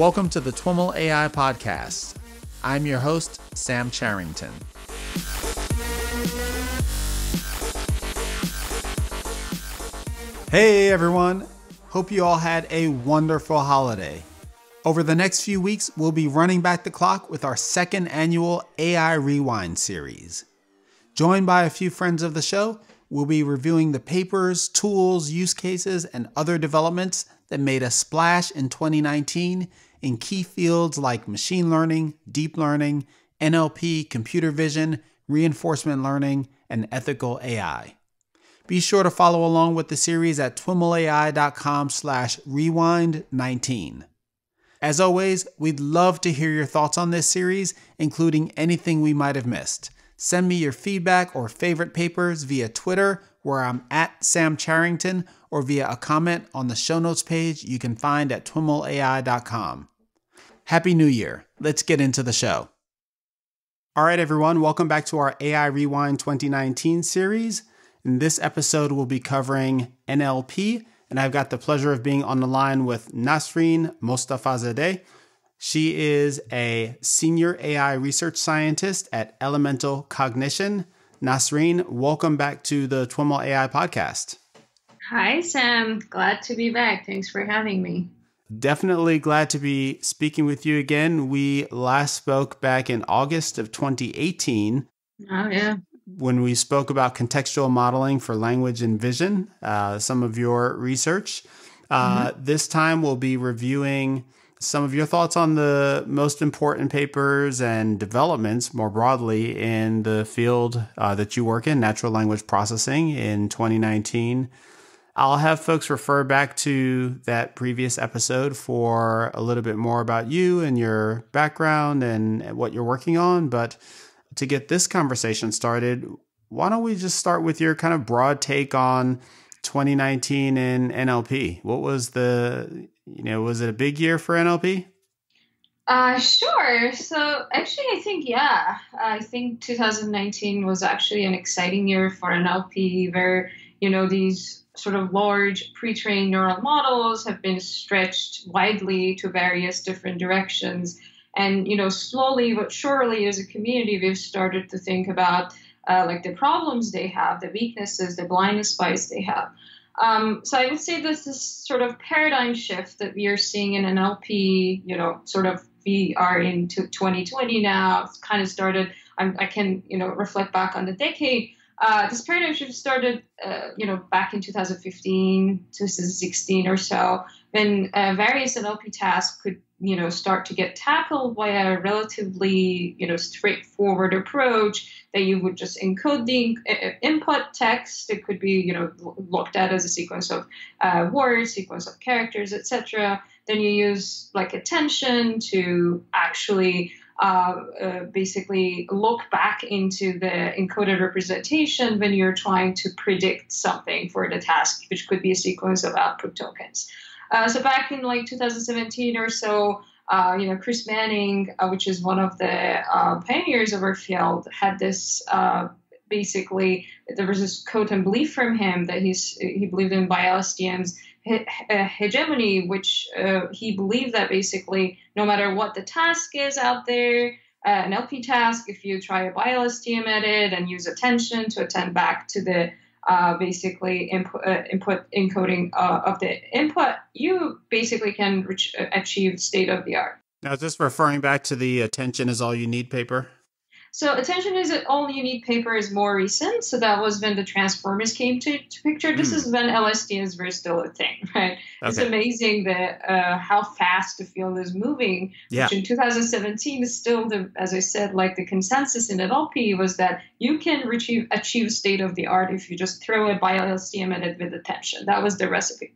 Welcome to the TWIML AI Podcast. I'm your host, Sam Charrington. Hey everyone! Hope you all had a wonderful holiday. Over the next few weeks, we'll be running back the clock with our second annual AI Rewind series. Joined by a few friends of the show, we'll be reviewing the papers, tools, use cases, and other developments that made a splash in 2019 in key fields like machine learning, deep learning, NLP, computer vision, reinforcement learning, and ethical AI. Be sure to follow along with the series at twimlai.com slash rewind19. As always, we'd love to hear your thoughts on this series, including anything we might have missed. Send me your feedback or favorite papers via Twitter, where I'm at Sam Charrington, or via a comment on the show notes page you can find at twimlai.com. Happy New Year. Let's get into the show. All right, everyone, welcome back to our AI Rewind 2019 series. In this episode, we'll be covering NLP, and I've got the pleasure of being on the line with Nasrin Mostafazadeh. She is a senior AI research scientist at Elemental Cognition. Nasrin, welcome back to the TWIML AI podcast. Hi, Sam. Glad to be back. Thanks for having me. Definitely glad to be speaking with you again. We last spoke back in August of 2018. Oh, yeah. When we spoke about contextual modeling for language and vision, uh, some of your research. Uh, mm-hmm. This time we'll be reviewing some of your thoughts on the most important papers and developments more broadly in the field uh, that you work in, natural language processing in 2019. I'll have folks refer back to that previous episode for a little bit more about you and your background and what you're working on. But to get this conversation started, why don't we just start with your kind of broad take on 2019 in NLP? What was the you know, was it a big year for NLP? Uh, sure. So actually, I think yeah, I think 2019 was actually an exciting year for NLP, where you know these sort of large pre-trained neural models have been stretched widely to various different directions, and you know slowly but surely, as a community, we've started to think about uh, like the problems they have, the weaknesses, the blind spots they have. Um, so I would say this is sort of paradigm shift that we are seeing in NLP. You know, sort of we are into 2020 now. It's kind of started. I'm, i can you know reflect back on the decade. Uh, this paradigm shift started, uh, you know, back in 2015, 2016 or so, when uh, various NLP tasks could you know start to get tackled by a relatively you know straightforward approach that you would just encode the uh, input text it could be you know looked at as a sequence of uh, words sequence of characters etc then you use like attention to actually uh, uh, basically look back into the encoded representation when you're trying to predict something for the task, which could be a sequence of output tokens. Uh, so back in like 2017 or so, uh, you know, Chris Manning, uh, which is one of the uh, pioneers of our field, had this uh, basically there was this quote and belief from him that he's he believed in BiLSTM's he- hegemony, which uh, he believed that basically no matter what the task is out there. an LP task, if you try a BiLSTM at it and use attention to attend back to the uh, basically input, uh, input encoding uh, of the input, you basically can reach, uh, achieve state of the art. Now, is this referring back to the attention is all you need paper? So attention is it all you need paper is more recent. So that was when the transformers came to, to picture. This mm. is when LSTMs were still a thing, right? Okay. It's amazing that uh, how fast the field is moving. Yeah. Which in 2017 is still the, as I said, like the consensus in NLP was that you can achieve achieve state of the art if you just throw a BiLSTM at it with attention. That was the recipe.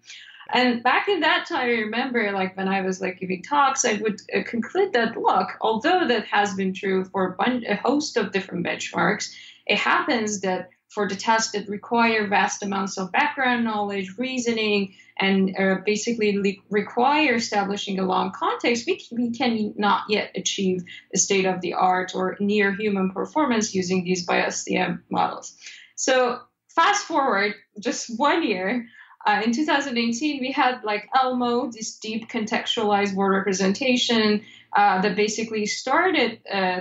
And back in that time, I remember like when I was like giving talks, I would uh, conclude that look, although that has been true for a, bunch, a host of different benchmarks, it happens that for the tests that require vast amounts of background knowledge, reasoning, and uh, basically le- require establishing a long context, we, we can not yet achieve the state of the art or near human performance using these BiLSTM models. So fast forward just one year, Uh, in 2018, we had like ELMO, this deep contextualized word representation uh, that basically started uh,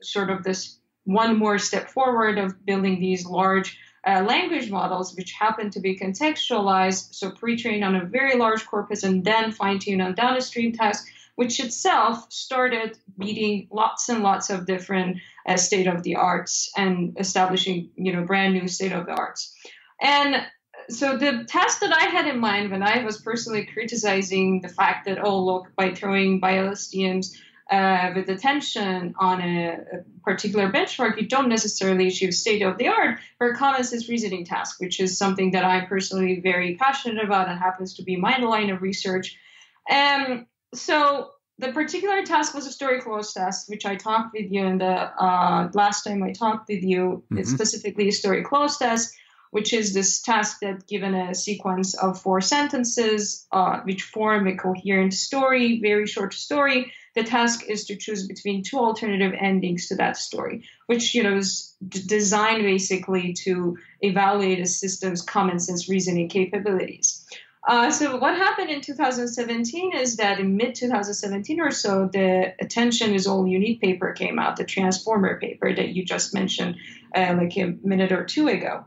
sort of this one more step forward of building these large uh, language models, which happen to be contextualized, so pre-trained on a very large corpus and then fine-tuned on downstream tasks, which itself started beating lots and lots of different uh, state of the arts and establishing, you know, brand new state of the arts. And so the task that I had in mind when I was personally criticizing the fact that, oh, look, by throwing BiLSTMs uh, with attention on a, a, particular benchmark, you don't necessarily achieve state of the art for a common sense reasoning task, which is something that I'm personally very passionate about and happens to be my line of research. Um, so the particular task was a story cloze test, which I talked with you in the uh, last time I talked with you. Mm-hmm. It's specifically a story cloze test which is this task that given a sequence of four sentences uh, which form a coherent story, very short story, the task is to choose between two alternative endings to that story, which you know is d- designed basically to evaluate a system's common sense reasoning capabilities. Uh, so what happened in 2017 is that in mid 2017 or so, the attention is all you need paper came out, the transformer paper that you just mentioned uh, like a minute or two ago.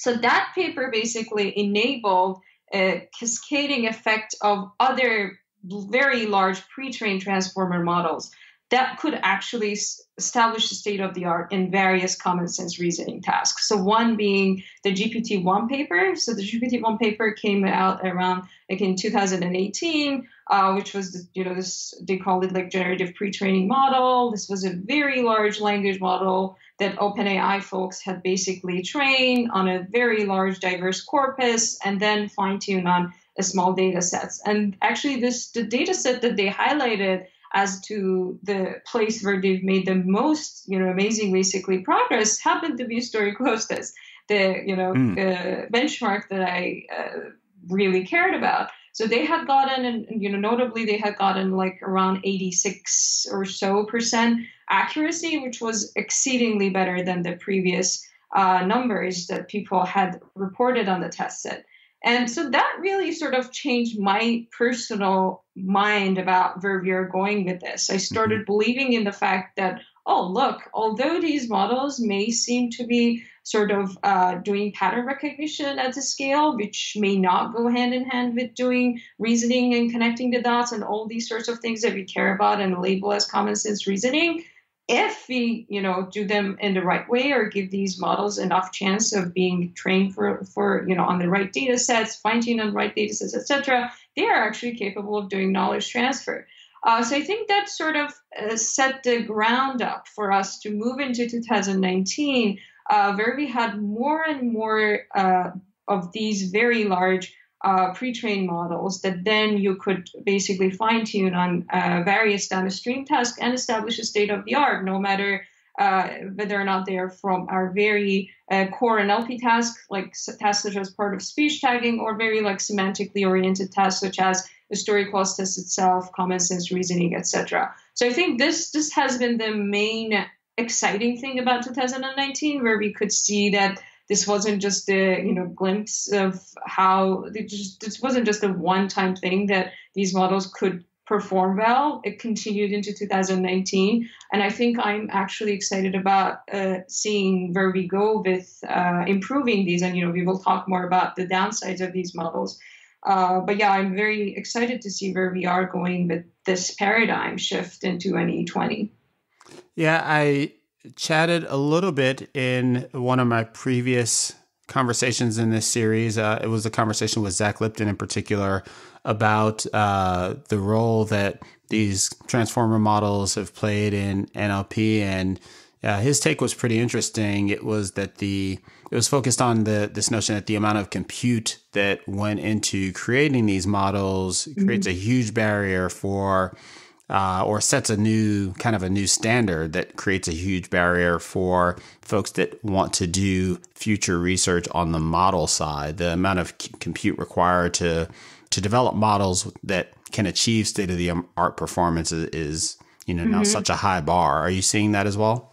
So that paper basically enabled a cascading effect of other very large pre-trained transformer models that could actually establish the state of the art in various common sense reasoning tasks. So one being the GPT-1 paper. So the GPT-1 paper came out around like in 2018, uh, which was the, you know this they called it like generative pre-training model. This was a very large language model that OpenAI folks had basically trained on a very large, diverse corpus and then fine tuned on a small data sets. And actually, this the data set that they highlighted as to the place where they've made the most, you know, amazing basically progress happened to be story cloze test, the you know mm. uh, benchmark that I uh, really cared about. So they had gotten, and you know, notably they had gotten like around 86 or so percent accuracy, which was exceedingly better than the previous uh, numbers that people had reported on the test set. And so that really sort of changed my personal mind about where we are going with this. I started mm-hmm. believing in the fact that, oh, look, although these models may seem to be sort of uh, doing pattern recognition at the scale, which may not go hand in hand with doing reasoning and connecting the dots and all these sorts of things that we care about and label as common sense reasoning, if we you know do them in the right way or give these models enough chance of being trained for for you know on the right data sets fine on the right data sets etc they are actually capable of doing knowledge transfer. Uh, so i think that sort of uh, set the ground up for us to move into 2019 uh, where we had more and more uh, of these very large uh, pre-trained models that then you could basically fine-tune on uh, various downstream tasks and establish a state of the art, no matter uh, whether or not they are from our very uh, core NLP tasks, like tasks such as part of speech tagging, or very like semantically oriented tasks such as the story cloze test itself, common sense reasoning, etc. So I think this this has been the main exciting thing about 2019, where we could see that this wasn't just a you know glimpse of how just, this wasn't just a one-time thing that these models could perform well. It continued into 2019, and I think I'm actually excited about uh, seeing where we go with uh, improving these. And you know, we will talk more about the downsides of these models. Uh, but yeah, I'm very excited to see where we are going with this paradigm shift into 2020. Yeah, I chatted a little bit in one of my previous conversations in this series. Uh, it was a conversation with Zach Lipton in particular about uh, the role that these transformer models have played in NLP, and uh, his take was pretty interesting. It was that the it was focused on the this notion that the amount of compute that went into creating these models creates mm-hmm. a huge barrier for uh, or sets a new kind of a new standard that creates a huge barrier for folks that want to do future research on the model side. The amount of c- compute required to to develop models that can achieve state of the art performance is, you know mm-hmm. now such a high bar. Are you seeing that as well?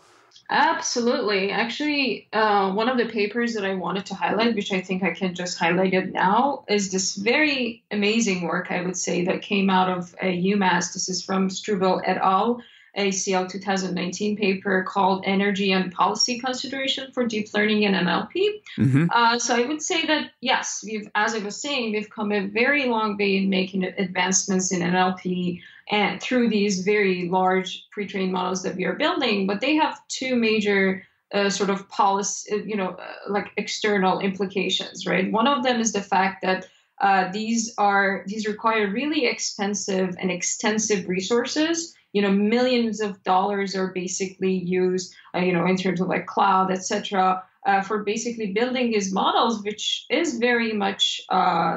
Absolutely. Actually, uh, one of the papers that I wanted to highlight, which I think I can just highlight it now, is this very amazing work, I would say, that came out of uh, UMass. This is from Strubell et al., ACL 2019 paper called Energy and Policy Consideration for Deep Learning and NLP. Mm-hmm. Uh, so I would say that, yes, we've, as I was saying, we've come a very long way in making advancements in NLP and through these very large pre-trained models that we are building but they have two major uh, sort of policy uh, you know uh, like external implications right? One of them is the fact that uh, these are these require really expensive and extensive resources. You know millions of dollars are basically used uh, you know in terms of like cloud etc uh, for basically building these models which is very much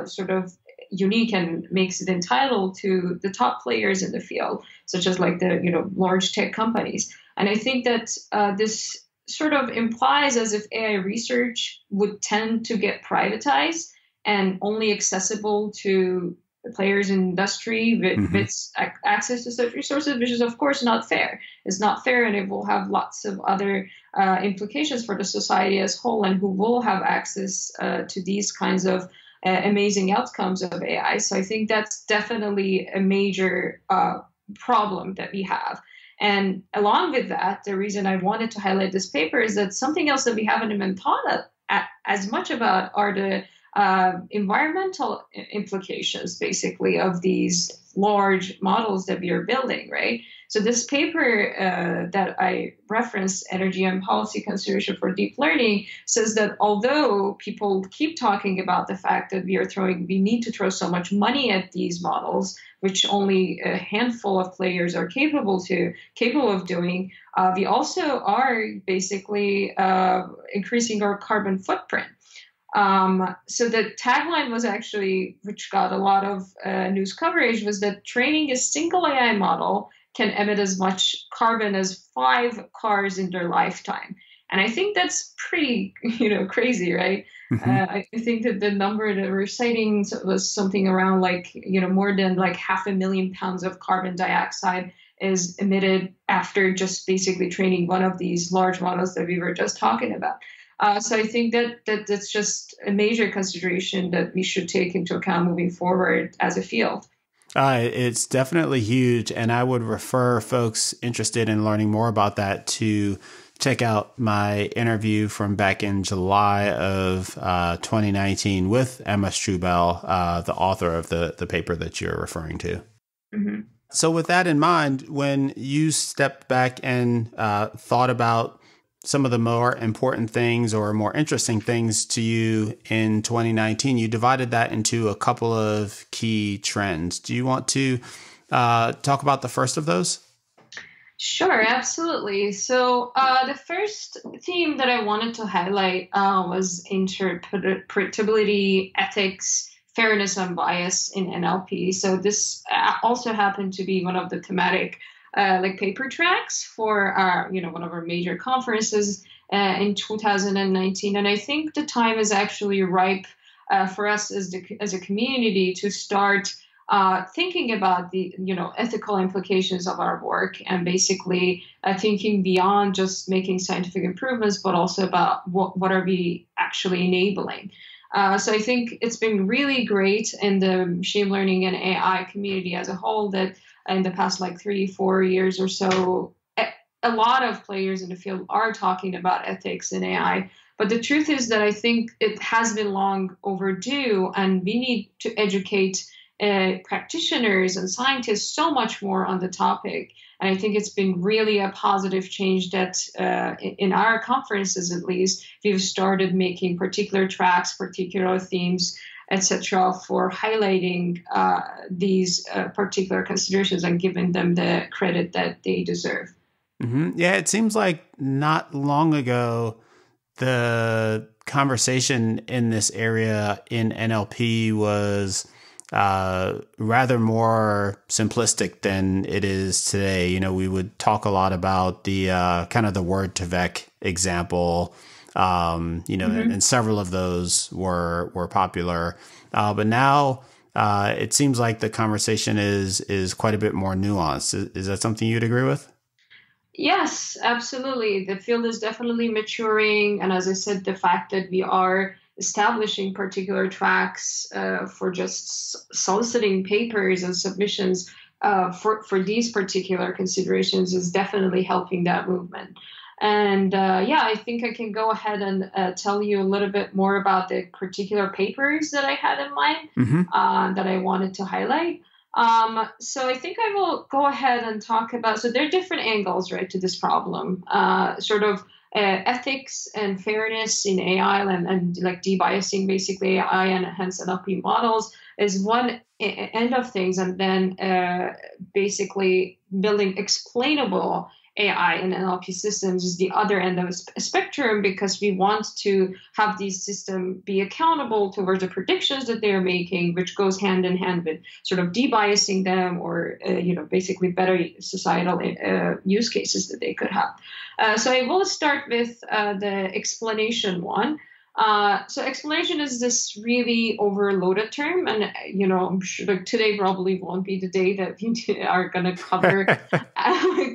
sort of unique and makes it entitled to the top players in the field, such as like the you know large tech companies. And I think that uh, this sort of implies as if AI research would tend to get privatized and only accessible to the players in industry with, mm-hmm. with access to such resources, which is of course not fair. It's not fair, and it will have lots of other uh, implications for the society as whole, and who will have access uh, to these kinds of uh, amazing outcomes of AI. So I think that's definitely a major uh, problem that we have. And along with that, the reason I wanted to highlight this paper is that something else that we haven't even thought of as much about are the uh, environmental implications, basically, of these large models that we are building, right? So this paper uh, that I referenced, Energy and Policy Consideration for Deep Learning, says that although people keep talking about the fact that we are throwing, we need to throw so much money at these models, which only a handful of players are capable to capable of doing, uh, we also are basically uh, increasing our carbon footprint. Um, so the tagline was actually, which got a lot of uh, news coverage, was that training a single AI model can emit as much carbon as five cars in their lifetime. And I think that's pretty, you know, crazy, right? Mm-hmm. Uh, I think that the number that we're citing was something around like, you know, more than like half a million pounds of carbon dioxide is emitted after just basically training one of these large models that we were just talking about. Uh, so I think that, that that's just a major consideration that we should take into account moving forward as a field. Uh, it's definitely huge, and I would refer folks interested in learning more about that to check out my interview from back in July of uh, 2019 with Emma Strubell, uh, the author of the the paper that you're referring to. Mm-hmm. So, with that in mind, when you stepped back and uh, thought about some of the more important things or more interesting things to you in 2019, you divided that into a couple of key trends. Do you want to uh, talk about the first of those? Sure, absolutely. So, uh, the first theme that I wanted to highlight uh, was interpretability, ethics, fairness, and bias in NLP. So, this uh, also happened to be one of the thematic uh, like paper tracks for our, you know, one of our major conferences uh, in 2019. And I think the time is actually ripe uh, for us as, the, as a community to start uh, thinking about the you know ethical implications of our work and basically uh, thinking beyond just making scientific improvements but also about what, what are we actually enabling uh, so i think it's been really great in the machine learning and ai community as a whole that in the past like three, four years or so, a lot of players in the field are talking about ethics in AI. But the truth is that I think it has been long overdue, and we need to educate uh, practitioners and scientists so much more on the topic. And I think it's been really a positive change that uh, in our conferences, at least, we've started making particular tracks, particular themes etc., for highlighting uh, these uh, particular considerations and giving them the credit that they deserve. Mm-hmm. Yeah, it seems like not long ago, the conversation in this area in NLP was uh, rather more simplistic than it is today. You know, we would talk a lot about the uh, kind of the word2vec example um, you know, mm-hmm. and, and, several of those were were popular. Uh, but now uh, it seems like the conversation is is quite a bit more nuanced. Is, is that something you'd agree with? Yes, absolutely. The field is definitely maturing. And as I said, the fact that we are establishing particular tracks uh, for just soliciting papers and submissions uh, for, for these particular considerations is definitely helping that movement. And uh, yeah, I think I can go ahead and uh, tell you a little bit more about the particular papers that I had in mind mm-hmm. uh, that I wanted to highlight. Um, so I think I will go ahead and talk about. So there are different angles, right, to this problem. Uh, sort of uh, ethics and fairness in AI and, and like debiasing basically AI and hence NLP models is one end of things, and then uh, basically building explainable AI and NLP systems is the other end of a spectrum because we want to have these systems be accountable towards the predictions that they're making, which goes hand in hand with sort of debiasing them or, uh, you know, basically better societal uh, use cases that they could have. Uh, so I will start with uh, the explanation one. Uh, so explanation is this really overloaded term, and you know, I'm sure like today probably won't be the day that we are going to cover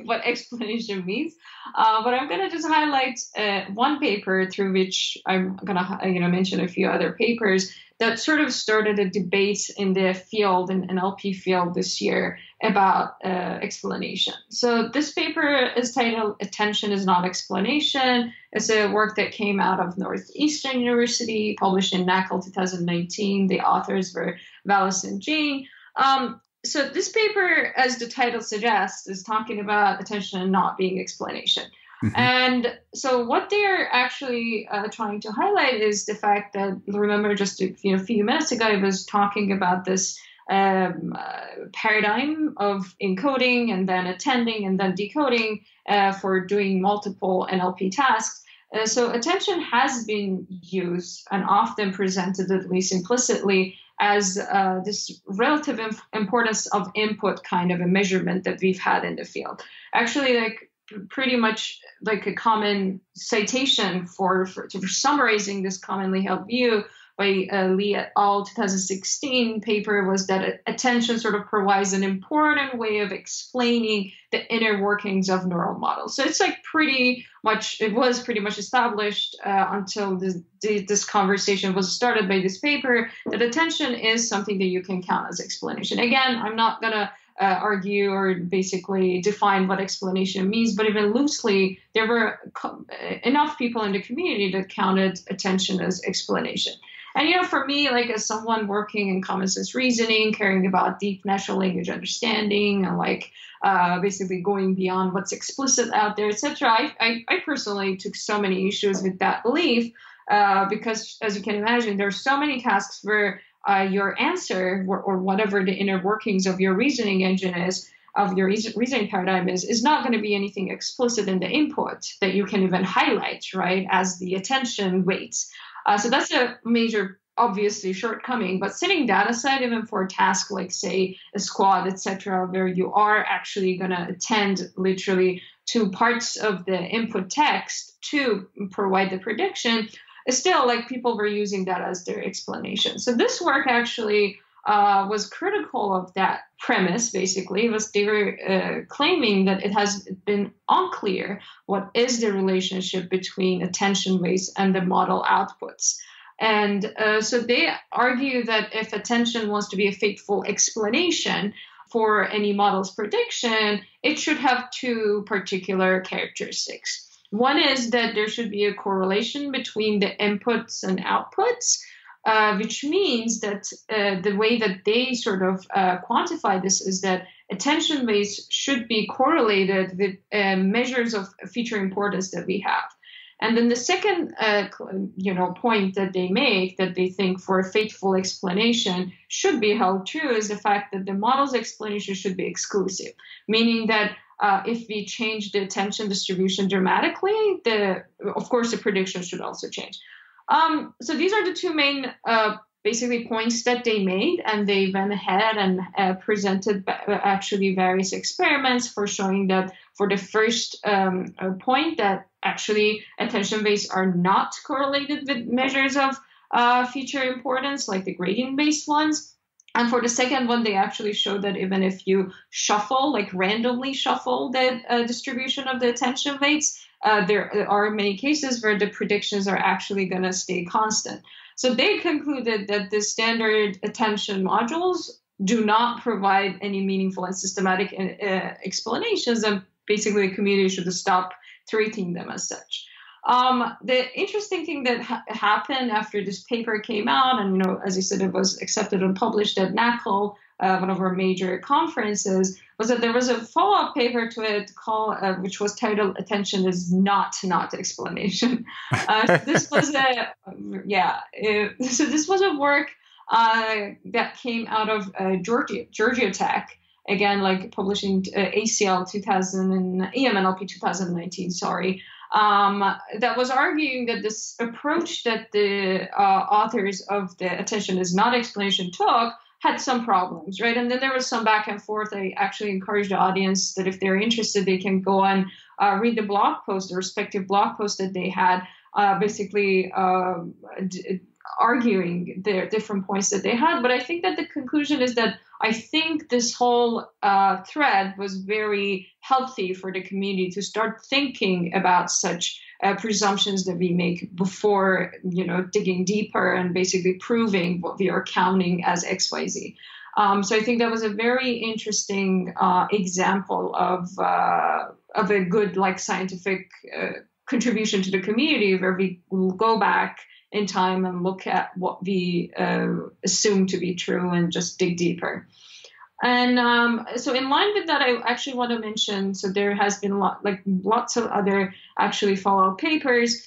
what explanation means. Uh, but I'm going to just highlight uh, one paper through which I'm going to you know mention a few other papers that sort of started a debate in the field, in NLP field this year about uh, explanation. So this paper is titled Attention is Not Explanation. It's a work that came out of Northeastern University, published in NAACL 2019. The authors were Wallace and Jain. Um, so this paper, as the title suggests, is talking about attention not being explanation. Mm-hmm. And so, what they're actually uh, trying to highlight is the fact that remember, just a you know, few minutes ago, I was talking about this um, uh, paradigm of encoding and then attending and then decoding uh, for doing multiple NLP tasks. Uh, so, attention has been used and often presented, at least implicitly, as uh, this relative inf- importance of input kind of a measurement that we've had in the field. Actually, like pretty much like a common citation for, for, for summarizing this commonly held view by uh, Li et al. 2016 paper was that attention sort of provides an important way of explaining the inner workings of neural models. So it's like pretty much, it was pretty much established uh, until this, this conversation was started by this paper that attention is something that you can count as explanation. Again, I'm not going to uh, argue or basically define what explanation means, but even loosely, there were co- enough people in the community that counted attention as explanation. And you know, for me, like as someone working in common sense reasoning, caring about deep natural language understanding, and like uh, basically going beyond what's explicit out there, etc. I, I, I, personally took so many issues with that belief uh, because, as you can imagine, there are so many tasks where uh, your answer or, or, whatever the inner workings of your reasoning engine is of your reasoning paradigm is is not going to be anything explicit in the input that you can even highlight right as the attention weights uh, so that's a major obviously shortcoming but setting that aside even for a task like say a SQuAD etc where you are actually going to attend literally to parts of the input text to provide the prediction still like people were using that as their explanation. So this work actually uh, was critical of that premise. Basically, it was they were uh, claiming that it has been unclear what is the relationship between attention weights and the model outputs. And uh, so they argue that if attention wants to be a faithful explanation for any model's prediction, it should have two particular characteristics. One is that there should be a correlation between the inputs and outputs, uh, which means that uh, the way that they sort of uh, quantify this is that attention weights should be correlated with uh, measures of feature importance that we have. And then the second, uh, you know, point that they make that they think for a faithful explanation should be held true is the fact that the model's explanation should be exclusive, meaning that uh, if we change the attention distribution dramatically, the of course the prediction should also change. Um, so these are the two main uh, basically points that they made, and they went ahead and uh, presented actually various experiments for showing that for the first um, uh, point that actually attention weights are not correlated with measures of uh, feature importance like the gradient based ones. And for the second one, they actually showed that even if you shuffle, like randomly shuffle the uh, distribution of the attention weights, uh, there are many cases where the predictions are actually going to stay constant. So they concluded that the standard attention modules do not provide any meaningful and systematic uh, explanations, and basically the community should stop treating them as such. Um, the interesting thing that ha- happened after this paper came out, and you know, as you said, it was accepted and published at NAACL, uh, one of our major conferences, was that there was a follow-up paper to it called, uh, which was titled "Attention is not not explanation." Uh, so this was a, yeah, it, so this was a work uh, that came out of uh, Georgia, Georgia Tech again, like publishing uh, ACL 2000 and EMNLP 2019, sorry, um, that was arguing that this approach that the uh, authors of the Attention is Not Explanation took had some problems, right? And then there was some back and forth. I actually encourage the audience that if they're interested, they can go and uh, read the blog post, the respective blog post that they had, uh, basically um, d- arguing their different points that they had. But I think that the conclusion is that I think this whole uh, thread was very healthy for the community to start thinking about such uh, presumptions that we make before, you know, digging deeper and basically proving what we are counting as X, Y, Z. Um, so I think that was a very interesting uh, example of uh, of a good like scientific uh, contribution to the community where we go back in time and look at what we uh, assume to be true and just dig deeper. And um, so, in line with that, I actually want to mention. So there has been a lot, like lots of other actually follow-up papers.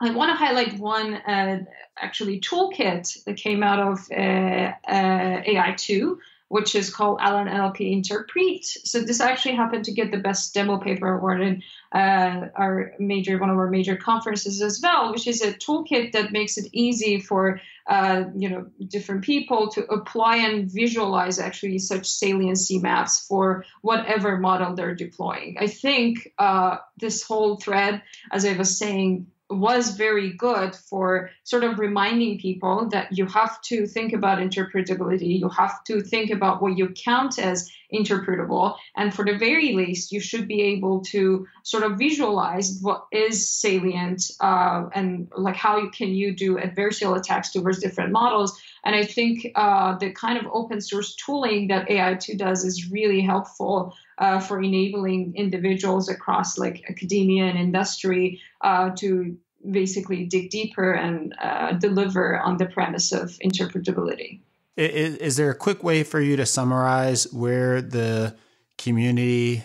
I want to highlight one uh, actually toolkit that came out of uh, uh AI2, which is called AllenNLP Interpret. So this actually happened to get the best demo paper award in uh, our major one of our major conferences as well, which is a toolkit that makes it easy for uh, you know different people to apply and visualize actually such saliency maps for whatever model they're deploying. I think uh, this whole thread, as I was saying, was very good for sort of reminding people that you have to think about interpretability. You have to think about what you count as interpretable. And for the very least, you should be able to sort of visualize what is salient uh, and like how you, can you do adversarial attacks towards different models. And I think uh, the kind of open source tooling that AI2 does is really helpful uh, for enabling individuals across like academia and industry uh, to basically dig deeper and uh, deliver on the premise of interpretability. Is, is, there a quick way for you to summarize where the community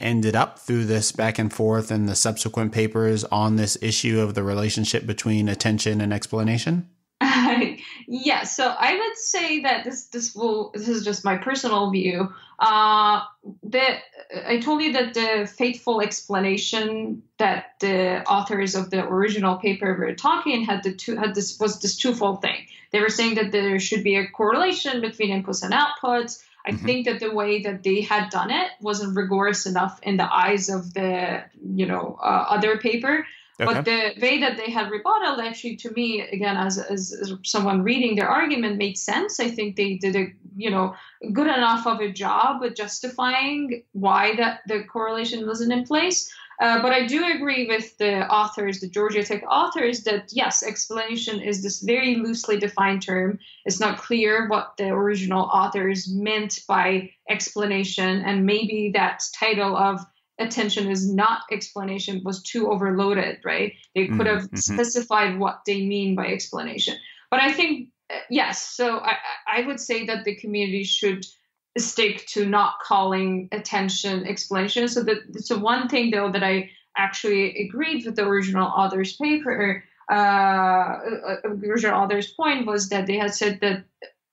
ended up through this back and forth and the subsequent papers on this issue of the relationship between attention and explanation? yeah, so I would say that this this will this is just my personal view. Uh, that I told you that the faithful explanation that the authors of the original paper were talking had the two had this was this twofold thing. They were saying that there should be a correlation between inputs and outputs. I mm-hmm. think that the way that they had done it wasn't rigorous enough in the eyes of the you know uh, other paper. Okay. But the way that they had rebutted, actually, to me, again, as, as, as someone reading their argument, made sense. I think they did a you know good enough of a job at justifying why that the correlation wasn't in place. Uh, but I do agree with the authors, the Georgia Tech authors, that yes, explanation is this very loosely defined term. It's not clear what the original authors meant by explanation, and maybe that title of attention is not explanation was too overloaded, right? They could have mm-hmm. specified what they mean by explanation. But I think, uh, yes, so I, I would say that the community should stick to not calling attention explanation. So that so one thing though that I actually agreed with the original author's paper, uh, uh original author's point was that they had said that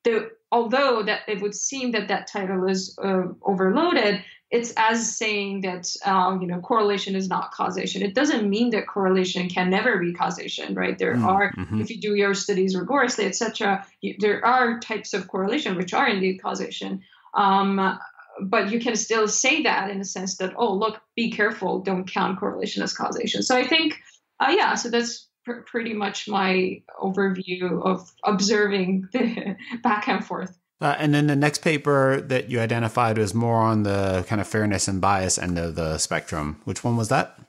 the although that it would seem that that title is uh, overloaded, it's as saying that um, you know correlation is not causation. It doesn't mean that correlation can never be causation, right? There mm, are, mm-hmm. if you do your studies rigorously, etc., there are types of correlation which are indeed causation. Um, but you can still say that in the sense that, oh, look, be careful, don't count correlation as causation. So I think, uh, yeah, so that's pr- pretty much my overview of observing the back and forth. Uh, and then the next paper that you identified was more on the kind of fairness and bias end of the spectrum. Which one was that?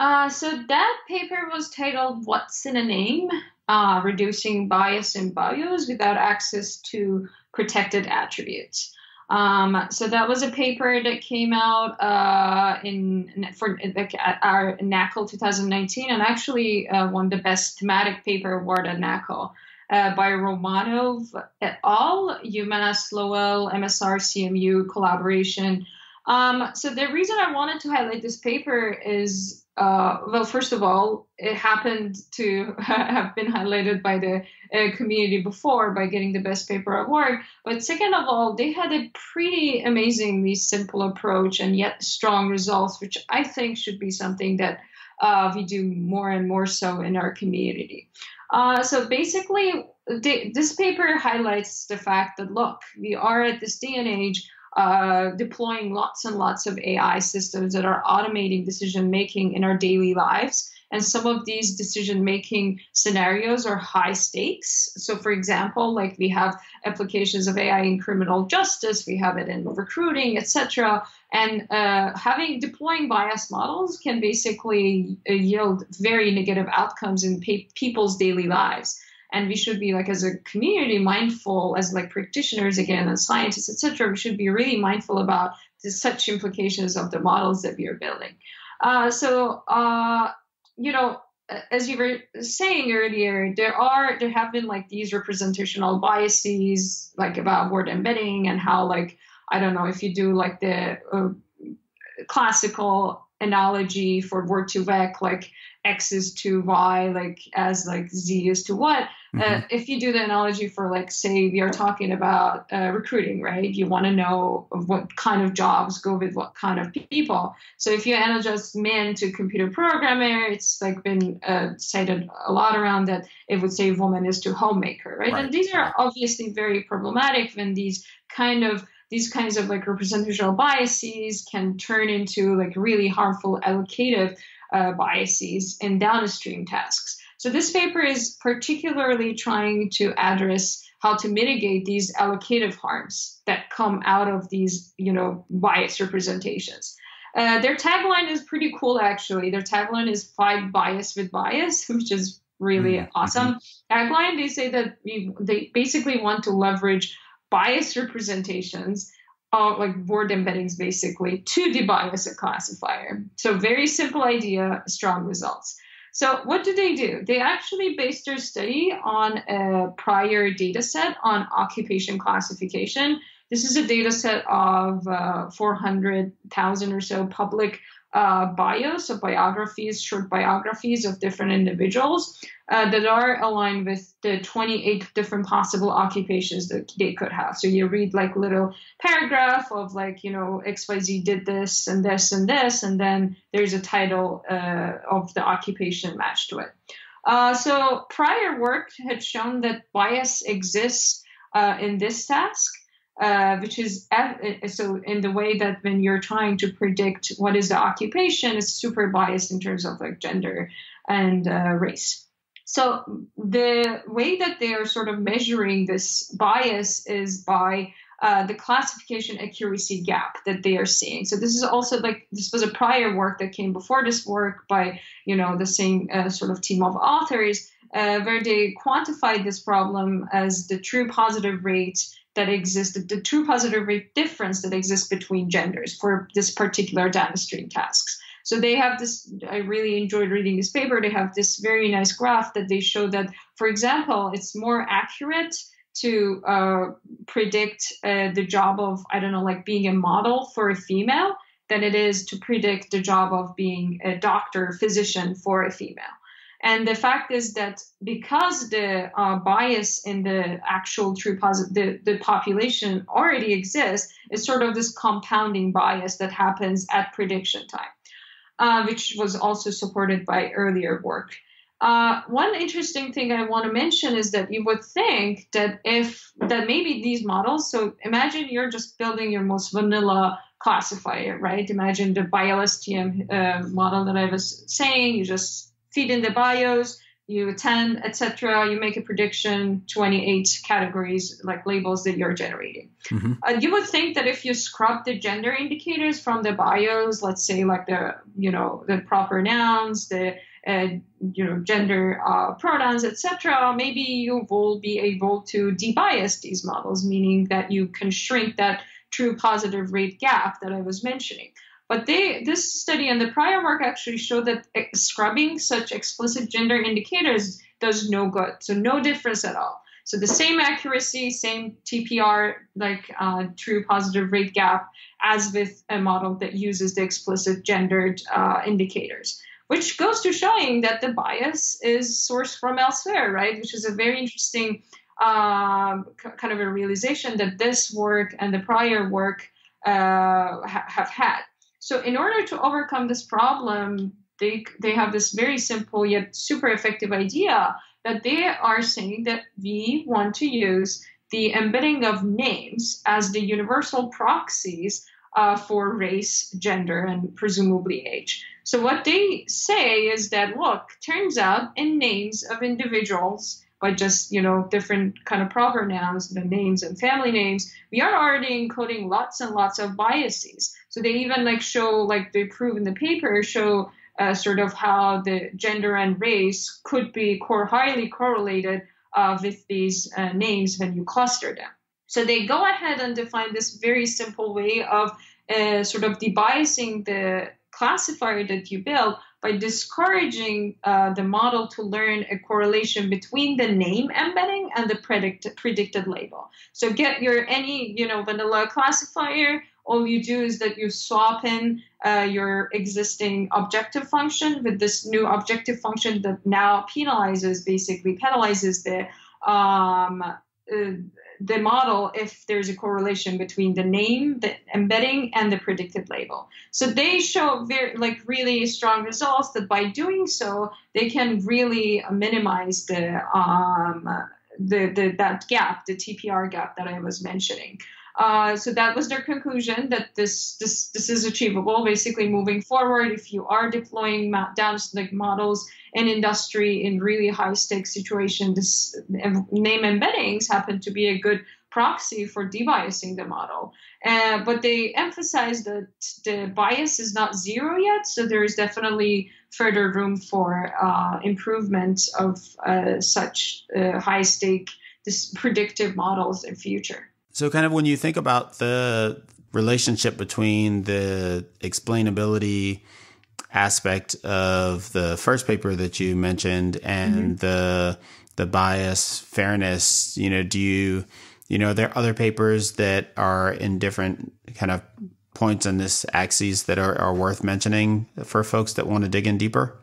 Uh, so that paper was titled "What's in a Name: uh, Reducing Bias in Bios Without Access to Protected Attributes." Um, so that was a paper that came out uh, in for like, our NAACL 2019 and actually uh, won the best thematic paper award at NAACL uh, by Romanov et al., UMass Lowell, MSR, CMU collaboration. Um, so the reason I wanted to highlight this paper is uh, well, first of all, it happened to have been highlighted by the uh, community before by getting the best paper award. But second of all, they had a pretty amazingly simple approach and yet strong results, which I think should be something that uh, we do more and more so in our community. Uh, so basically, they, this paper highlights the fact that look, we are at this day and age uh, deploying lots and lots of AI systems that are automating decision making in our daily lives. And some of these decision making scenarios are high stakes. So, for example, like we have applications of AI in criminal justice, we have it in recruiting, etc. And uh, having deploying bias models can basically uh, yield very negative outcomes in pe- people's daily lives and we should be like as a community mindful as like practitioners again and scientists etc we should be really mindful about the such implications of the models that we are building uh, so uh, you know as you were saying earlier there are there have been like these representational biases like about word embedding and how like i don't know if you do like the uh, classical analogy for word2vec like x is to y like as like z is to what uh, mm-hmm. uh, if you do the analogy for like say we are talking about uh, recruiting right you want to know what kind of jobs go with what kind of people so if you analogize men to computer programmer it's like been uh, cited a lot around that it would say woman is to homemaker right? right and these are obviously very problematic when these kind of these kinds of like representational biases can turn into like really harmful allocative uh, biases in downstream tasks. So this paper is particularly trying to address how to mitigate these allocative harms that come out of these, you know, bias representations. Uh, their tagline is pretty cool, actually. Their tagline is "Fight Bias with Bias," which is really mm-hmm. awesome tagline. They say that we, they basically want to leverage bias representations uh, like word embeddings basically to debias a classifier. So very simple idea, strong results. So what do they do? They actually based their study on a prior data set on occupation classification. This is a data set of uh, 400,000 or so public uh, bios, so biographies, short biographies of different individuals uh, that are aligned with the 28 different possible occupations that they could have. So you read like little paragraph of like, you know, XYZ did this and this and this, and then there's a title uh, of the occupation matched to it. Uh, so prior work had shown that bias exists uh, in this task uh, which is uh, so in the way that when you're trying to predict what is the occupation, it's super biased in terms of like gender and uh, race. So the way that they are sort of measuring this bias is by uh, the classification accuracy gap that they are seeing. So this is also like this was a prior work that came before this work by you know the same uh, sort of team of authors, uh, where they quantified this problem as the true positive rate that exists, the true positive rate difference that exists between genders for this particular downstream tasks. So they have this, I really enjoyed reading this paper. They have this very nice graph that they show that, for example, it's more accurate to uh, predict uh, the job of, I don't know, like being a model for a female than it is to predict the job of being a doctor, physician for a female. And the fact is that because the uh, bias in the actual true positive, the, the population already exists, it's sort of this compounding bias that happens at prediction time, uh, which was also supported by earlier work. Uh, one interesting thing I want to mention is that you would think that if that maybe these models, so imagine you're just building your most vanilla classifier, right? Imagine the BiLSTM uh, model that I was saying, you just feed in the bios, you attend, etc. You make a prediction, 28 categories like labels that you're generating. Mm-hmm. Uh, you would think that if you scrub the gender indicators from the bios, let's say like the you know the proper nouns, the uh, you know gender uh, pronouns, etc. Maybe you will be able to debias these models, meaning that you can shrink that true positive rate gap that I was mentioning. But they, this study and the prior work actually show that scrubbing such explicit gender indicators does no good. So no difference at all. So the same accuracy, same TPR, like uh, true positive rate gap, as with a model that uses the explicit gendered uh, indicators, which goes to showing that the bias is sourced from elsewhere, right? Which is a very interesting um, kind of a realization that this work and the prior work uh, ha- have had. So in order to overcome this problem, they they have this very simple yet super effective idea that they are saying that we want to use the embedding of names as the universal proxies uh, for race, gender, and presumably age. So what they say is that look, turns out in names of individuals by just you know different kind of proper nouns, the names and family names, we are already encoding lots and lots of biases. So they even like show like they prove in the paper show uh, sort of how the gender and race could be core highly correlated uh, with these uh, names when you cluster them. So they go ahead and define this very simple way of uh, sort of debiasing the classifier that you build by discouraging uh, the model to learn a correlation between the name embedding and the predict- predicted label. So get your any you know vanilla classifier. All you do is that you swap in uh, your existing objective function with this new objective function that now penalizes, basically penalizes the um, uh, the model if there's a correlation between the name, the embedding, and the predicted label. So they show very like really strong results that by doing so they can really minimize the um, the, the that gap, the TPR gap that I was mentioning. Uh, so that was their conclusion that this this this is achievable. Basically, moving forward, if you are deploying down like models in industry in really high stakes situations, name embeddings happen to be a good proxy for debiasing the model. Uh, but they emphasize that the bias is not zero yet, so there is definitely further room for uh, improvement of uh, such uh, high stake predictive models in future. So, kind of when you think about the relationship between the explainability aspect of the first paper that you mentioned and mm-hmm. the the bias fairness, you know, do you you know, are there are other papers that are in different kind of points on this axis that are, are worth mentioning for folks that want to dig in deeper?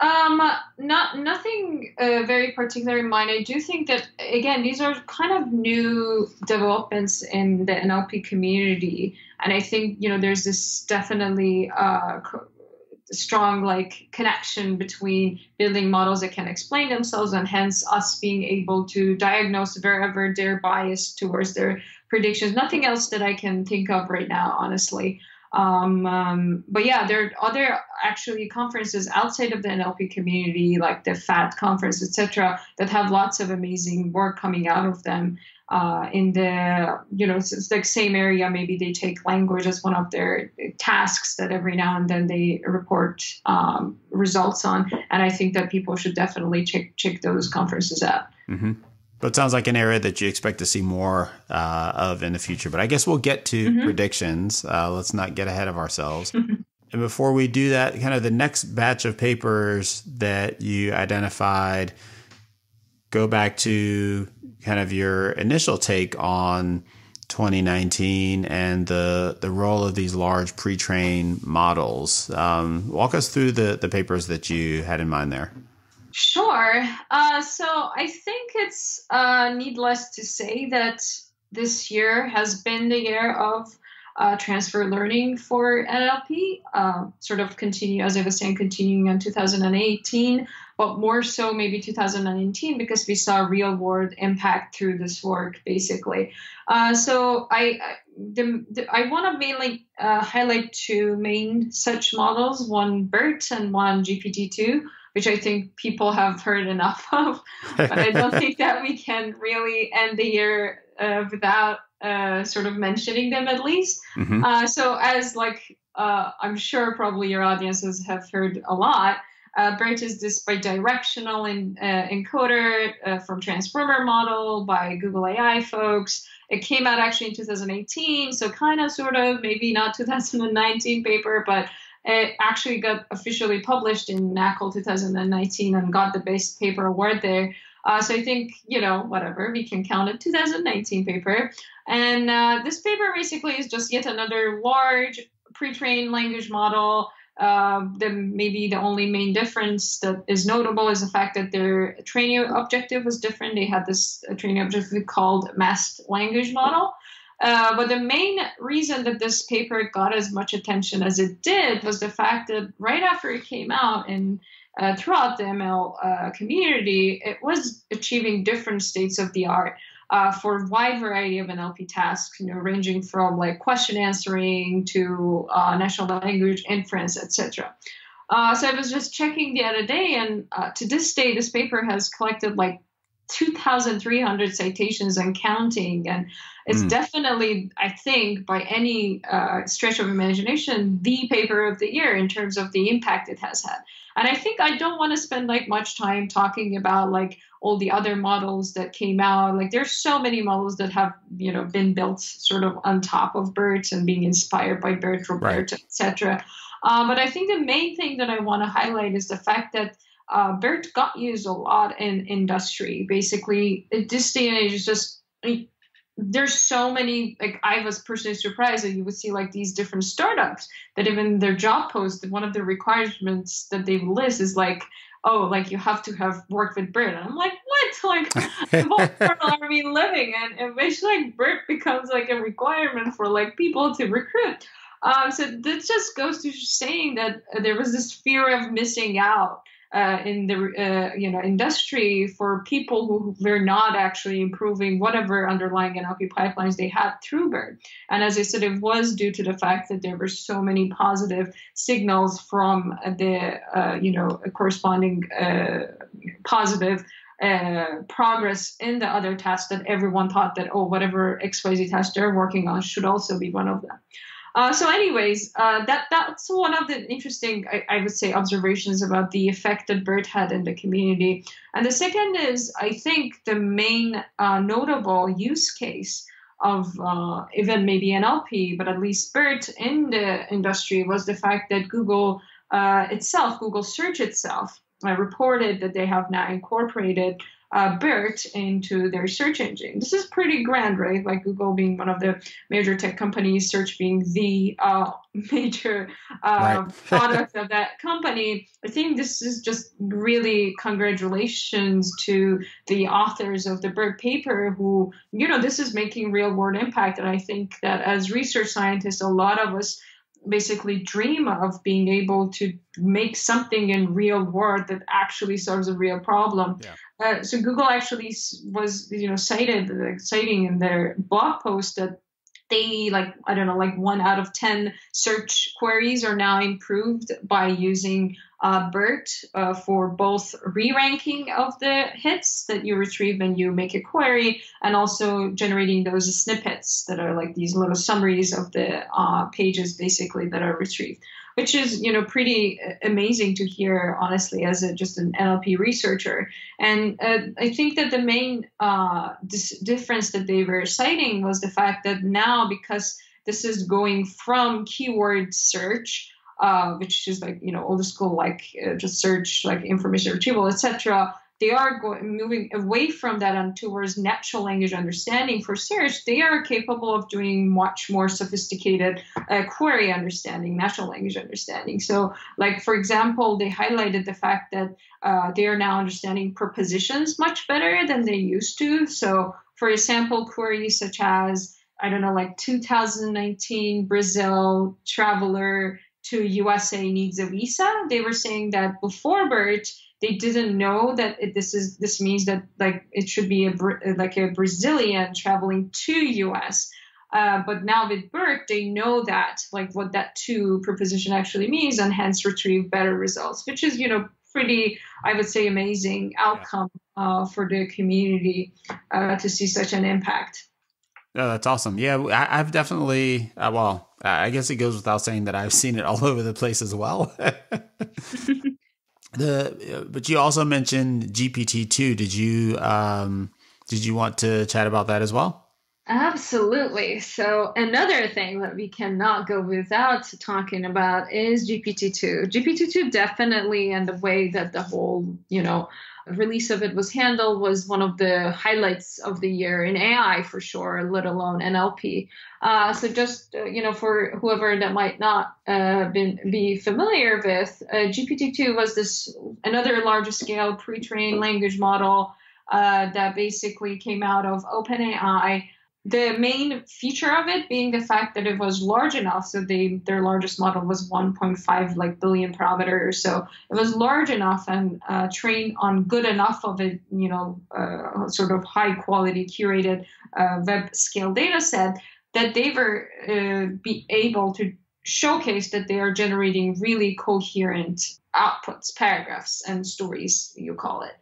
Um, not nothing uh, very particular in mind. I do think that again, these are kind of new developments in the NLP community, and I think you know there's this definitely uh, strong like connection between building models that can explain themselves and hence us being able to diagnose wherever they're biased towards their predictions. Nothing else that I can think of right now, honestly. Um, um, but yeah, there are other actually conferences outside of the NLP community, like the FAT conference, etc., that have lots of amazing work coming out of them. Uh, in the you know it's like same area, maybe they take language as one of their tasks that every now and then they report um, results on, and I think that people should definitely check check those conferences out. Mm-hmm. But it sounds like an area that you expect to see more uh, of in the future. But I guess we'll get to mm-hmm. predictions. Uh, let's not get ahead of ourselves. and before we do that, kind of the next batch of papers that you identified go back to kind of your initial take on 2019 and the the role of these large pre-trained models. Um, walk us through the the papers that you had in mind there. Sure. Uh, so I think it's uh, needless to say that this year has been the year of uh, transfer learning for NLP, uh, sort of continue, as I was saying, continuing in 2018, but more so maybe 2019 because we saw real world impact through this work, basically. Uh, so I, the, the, I want to mainly uh, highlight two main such models, one BERT and one GPT-2 which I think people have heard enough of. but I don't think that we can really end the year uh, without uh, sort of mentioning them at least. Mm-hmm. Uh, so, as like uh, I'm sure probably your audiences have heard a lot. Uh, BERT is this bidirectional in, uh, encoder uh, from transformer model by Google AI folks. It came out actually in 2018, so kind of, sort of, maybe not 2019 paper, but it actually got officially published in NAACL 2019 and got the best paper award there. Uh, so I think, you know, whatever, we can count it 2019 paper. And uh, this paper basically is just yet another large pre-trained language model. Uh, the maybe the only main difference that is notable is the fact that their training objective was different. They had this uh, training objective called masked language model. Uh, but the main reason that this paper got as much attention as it did was the fact that right after it came out and uh, throughout the ML uh, community, it was achieving different states of the art uh, for a wide variety of NLP tasks, you know, ranging from like question answering to uh, natural language inference, etc. Uh, so I was just checking the other day, and to this day, this paper has collected like 2,300 citations and counting, and it's mm. definitely, I think, by any uh, stretch of imagination, the paper of the year in terms of the impact it has had. And I think I don't want to spend like much time talking about like all the other models that came out. Like there's so many models that have you know been built sort of on top of BERT and being inspired by BERT, RoBERTa, right. etc. Uh, but I think the main thing that I want to highlight is the fact that uh, BERT got used a lot in industry. Basically, at this day and age, just there's so many like i was personally surprised that you would see like these different startups that even their job post one of the requirements that they list is like oh like you have to have worked with BERT. And i'm like what? Like what world are we living in and eventually like BERT becomes like a requirement for like people to recruit. Um, so this just goes to saying that there was this fear of missing out uh, in the uh, you know industry for people who were not actually improving whatever underlying NLP pipelines they had through BERT. And as I said, it was due to the fact that there were so many positive signals from the uh, you know corresponding uh, positive uh, progress in the other tasks that everyone thought that oh whatever XYZ task they're working on should also be one of them. Uh, so, anyways, uh, that that's one of the interesting, I, I, would say, observations about the effect that BERT had in the community. And the second is, I think, the main uh, notable use case of uh, even maybe NLP, but at least BERT in the industry was the fact that Google uh, itself, Google Search itself, uh, reported that they have now incorporated uh, BERT into their search engine. This is pretty grand, right? Like Google being one of the major tech companies, search being the uh, major uh, right. product of that company. I think this is just really congratulations to the authors of the BERT paper who, you know, this is making real world impact. And I think that as research scientists, a lot of us basically dream of being able to make something in real world that actually solves a real problem. Yeah. Uh, so Google actually was, you know, cited, uh, citing in their blog post that they like I don't know, like one out of ten search queries are now improved by using uh, BERT uh, for both re-ranking of the hits that you retrieve when you make a query, and also generating those snippets that are like these little summaries of the uh, pages, basically that are retrieved which is you know pretty uh, amazing to hear honestly as a, just an NLP researcher. And uh, I think that the main uh, dis- difference that they were citing was the fact that now because this is going from keyword search. Uh, which is like you know old school like uh, just search like information retrieval etc they are going, moving away from that and towards natural language understanding for search, they are capable of doing much more sophisticated uh, query understanding, natural language understanding. So, like for example, they highlighted the fact that uh, they are now understanding prepositions much better than they used to. So, for a sample query such as I don't know, like 2019 Brazil traveler to USA needs a visa. They were saying that before BERT, they didn't know that it, this is this means that like it should be a like a Brazilian traveling to U.S. Uh, but now with BERT, they know that like what that to preposition actually means, and hence retrieve better results, which is you know pretty, I would say, amazing outcome uh, for the community uh, to see such an impact. Oh, that's awesome. Yeah, I, have definitely, uh, I guess it goes without saying that I've seen it all over the place as well. the uh, but you also mentioned GPT two. Did you um, did you want to chat about that as well? Absolutely. So, another thing that we cannot go without talking about is GPT-2. GPT-2 definitely, and the way that the whole, you know, release of it was handled was one of the highlights of the year in AI for sure, let alone NLP. Uh, so, just uh, you know, for whoever that might not uh, been, be familiar with, uh, GPT-2 was this another larger scale pre-trained language model uh, that basically came out of OpenAI the main feature of it being the fact that it was large enough so they their largest model was 1.5 like billion parameters so it was large enough and uh, trained on good enough of a you know uh, sort of high quality curated uh, web scale data set that they were uh, be able to showcase that they are generating really coherent outputs paragraphs and stories you call it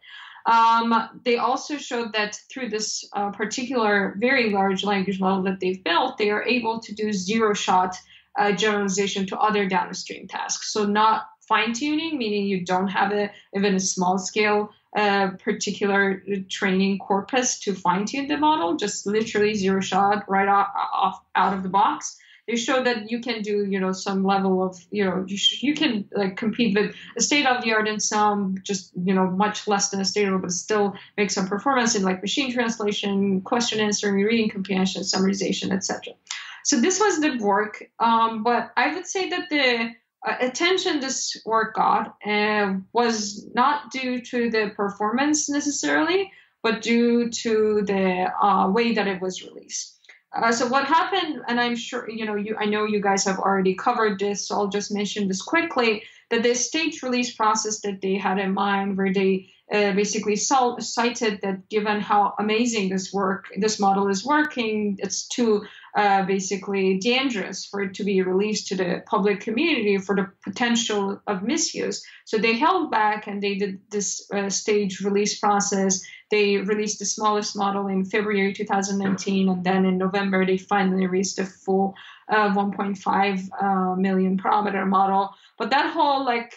um, they also showed that through this uh, particular very large language model that they've built, they are able to do zero shot uh, generalization to other downstream tasks. So, not fine tuning, meaning you don't have a, even a small scale uh, particular training corpus to fine tune the model, just literally zero shot right off, off out of the box they show that you can do you know some level of you know you, sh- you can like compete with a state of the art in some just you know much less than a state of but still make some performance in like machine translation question answering reading comprehension summarization etc so this was the work um, but i would say that the uh, attention this work got uh, was not due to the performance necessarily but due to the uh, way that it was released uh, so what happened, and I'm sure you know, you I know you guys have already covered this, so I'll just mention this quickly. That the stage release process that they had in mind, where they uh, basically cited that given how amazing this work, this model is working, it's too uh, basically dangerous for it to be released to the public community for the potential of misuse. So they held back and they did this uh, stage release process. They released the smallest model in February 2019, and then in November they finally released the full uh, 1.5 uh, million parameter model. But that whole like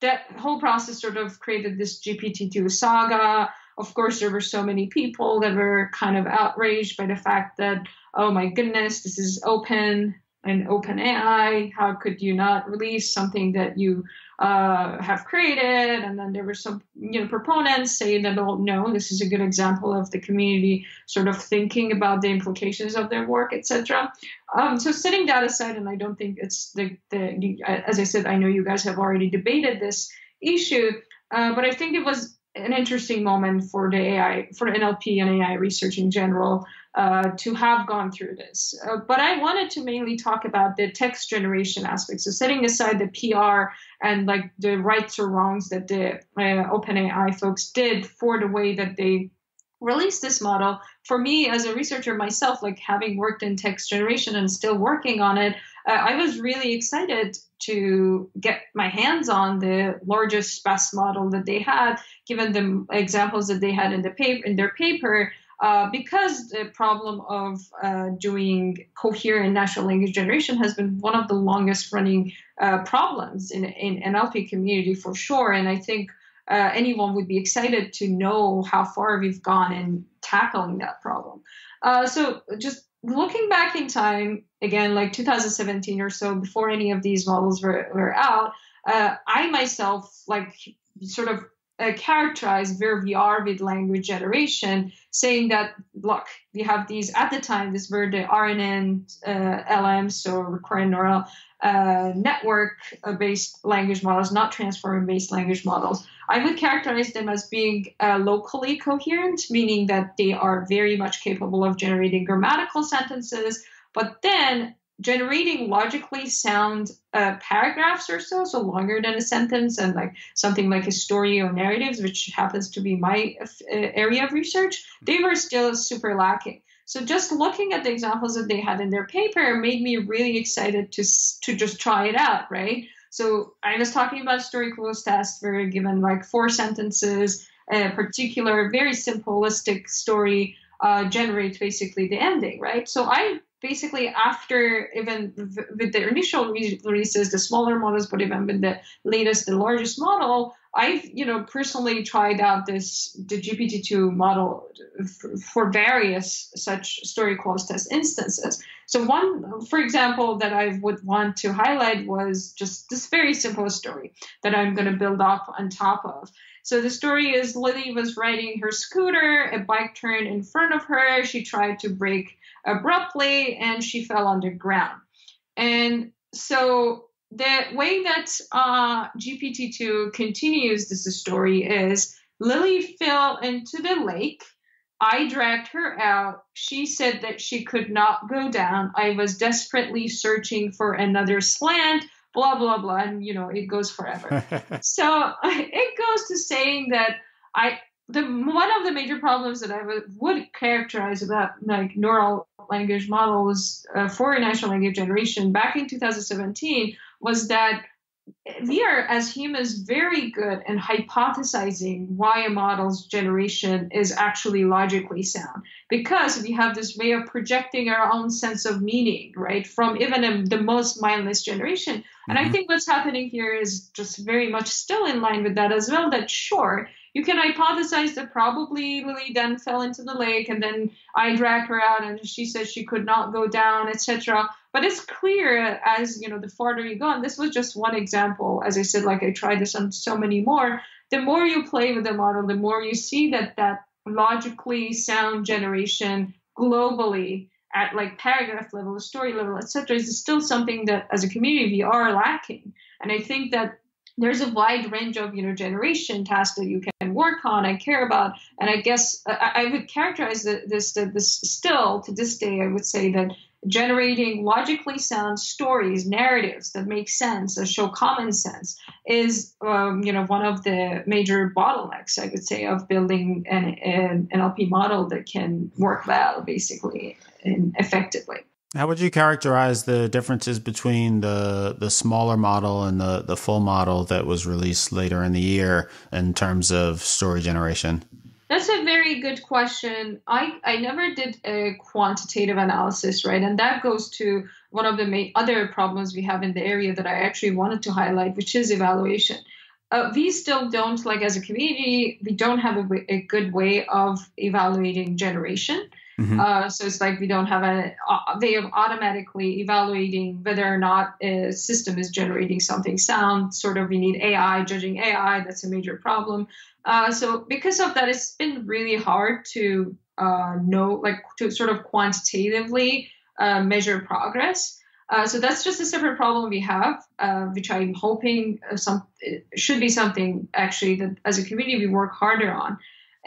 that whole process sort of created this GPT-2 saga. Of course, there were so many people that were kind of outraged by the fact that oh my goodness, this is open and open AI. How could you not release something that you uh, have created? And then there were some you know proponents saying that oh no, this is a good example of the community sort of thinking about the implications of their work, etc. Um, so setting that aside, and I don't think it's the, the as I said, I know you guys have already debated this issue, uh, but I think it was an interesting moment for the AI, for NLP and AI research in general, uh, to have gone through this. Uh, but I wanted to mainly talk about the text generation aspect. So setting aside the PR and like the rights or wrongs that the uh, OpenAI folks did for the way that they released this model, for me as a researcher myself, like having worked in text generation and still working on it, uh, I was really excited to get my hands on the largest best model that they had, given the examples that they had in the paper in their paper. Uh, because the problem of uh, doing coherent natural language generation has been one of the longest running uh, problems in, in NLP community for sure. And I think uh, anyone would be excited to know how far we've gone in tackling that problem. Uh, so just looking back in time, again, like 2017 or so, before any of these models were, were out, uh, I myself like sort of uh, characterized where we are with language generation, saying that look, we have these at the time these were the RNN uh, LMs, so recurrent neural uh, network-based language models, not transformer-based language models. I would characterize them as being uh, locally coherent, meaning that they are very much capable of generating grammatical sentences, but then generating logically sound uh, paragraphs or so, so longer than a sentence, and like something like a story or narratives, which happens to be my uh, area of research, they were still super lacking. So just looking at the examples that they had in their paper made me really excited to to just try it out, right? So I was talking about story cloze test where given like four sentences, a particular very simplistic story uh, generates basically the ending, right? So I basically after even with the initial releases, the smaller models, but even with the latest, the largest model, I've you know personally tried out this the GPT-2 model for various such story cloze test instances. So one, for example, that I would want to highlight was just this very simple story that I'm going to build up on top of. So the story is Lily was riding her scooter, a bike turned in front of her. She tried to brake abruptly and she fell on the ground. And so the way that uh, GPT-2 continues this story is Lily fell into the lake. I dragged her out. She said that she could not go down. I was desperately searching for another slant, blah, blah, blah. And, you know, it goes forever. so it goes to saying that I, the one of the major problems that I would, would characterize about like neural language models uh, for natural language generation back in 2017 was that we are as humans very good in hypothesizing why a model's generation is actually logically sound because we have this way of projecting our own sense of meaning right from even a, the most mindless generation mm-hmm. and i mm-hmm. think what's happening here is just very much still in line with that as well that sure you can hypothesize that probably Lily then fell into the lake and then I dragged her out and she said she could not go down, etc. But it's clear as you know the farther you go, and this was just one example. As I said, like I tried this on so many more. The more you play with the model, the more you see that that logically sound generation globally at like paragraph level, story level, etc., is still something that as a community we are lacking. And I think that there's a wide range of you know generation tasks that you can work on and care about. And i guess i, I would characterize this this still to this day i would say that generating logically sound stories narratives that make sense that show common sense is um, you know one of the major bottlenecks i would say of building an, an nlp model that can work well basically and effectively how would you characterize the differences between the the smaller model and the, the full model that was released later in the year in terms of story generation? That's a very good question. I, I never did a quantitative analysis, right? And that goes to one of the main other problems we have in the area that I actually wanted to highlight, which is evaluation. Uh, we still don't, like as a community, we don't have a, a good way of evaluating generation. Mm-hmm. Uh, so it's like we don't have a, a way of automatically evaluating whether or not a system is generating something sound. Sort of, we need AI judging AI. That's a major problem. Uh, so because of that, it's been really hard to uh, know, like, to sort of quantitatively uh, measure progress. Uh, so that's just a separate problem we have, uh, which I'm hoping some should be something actually that as a community we work harder on.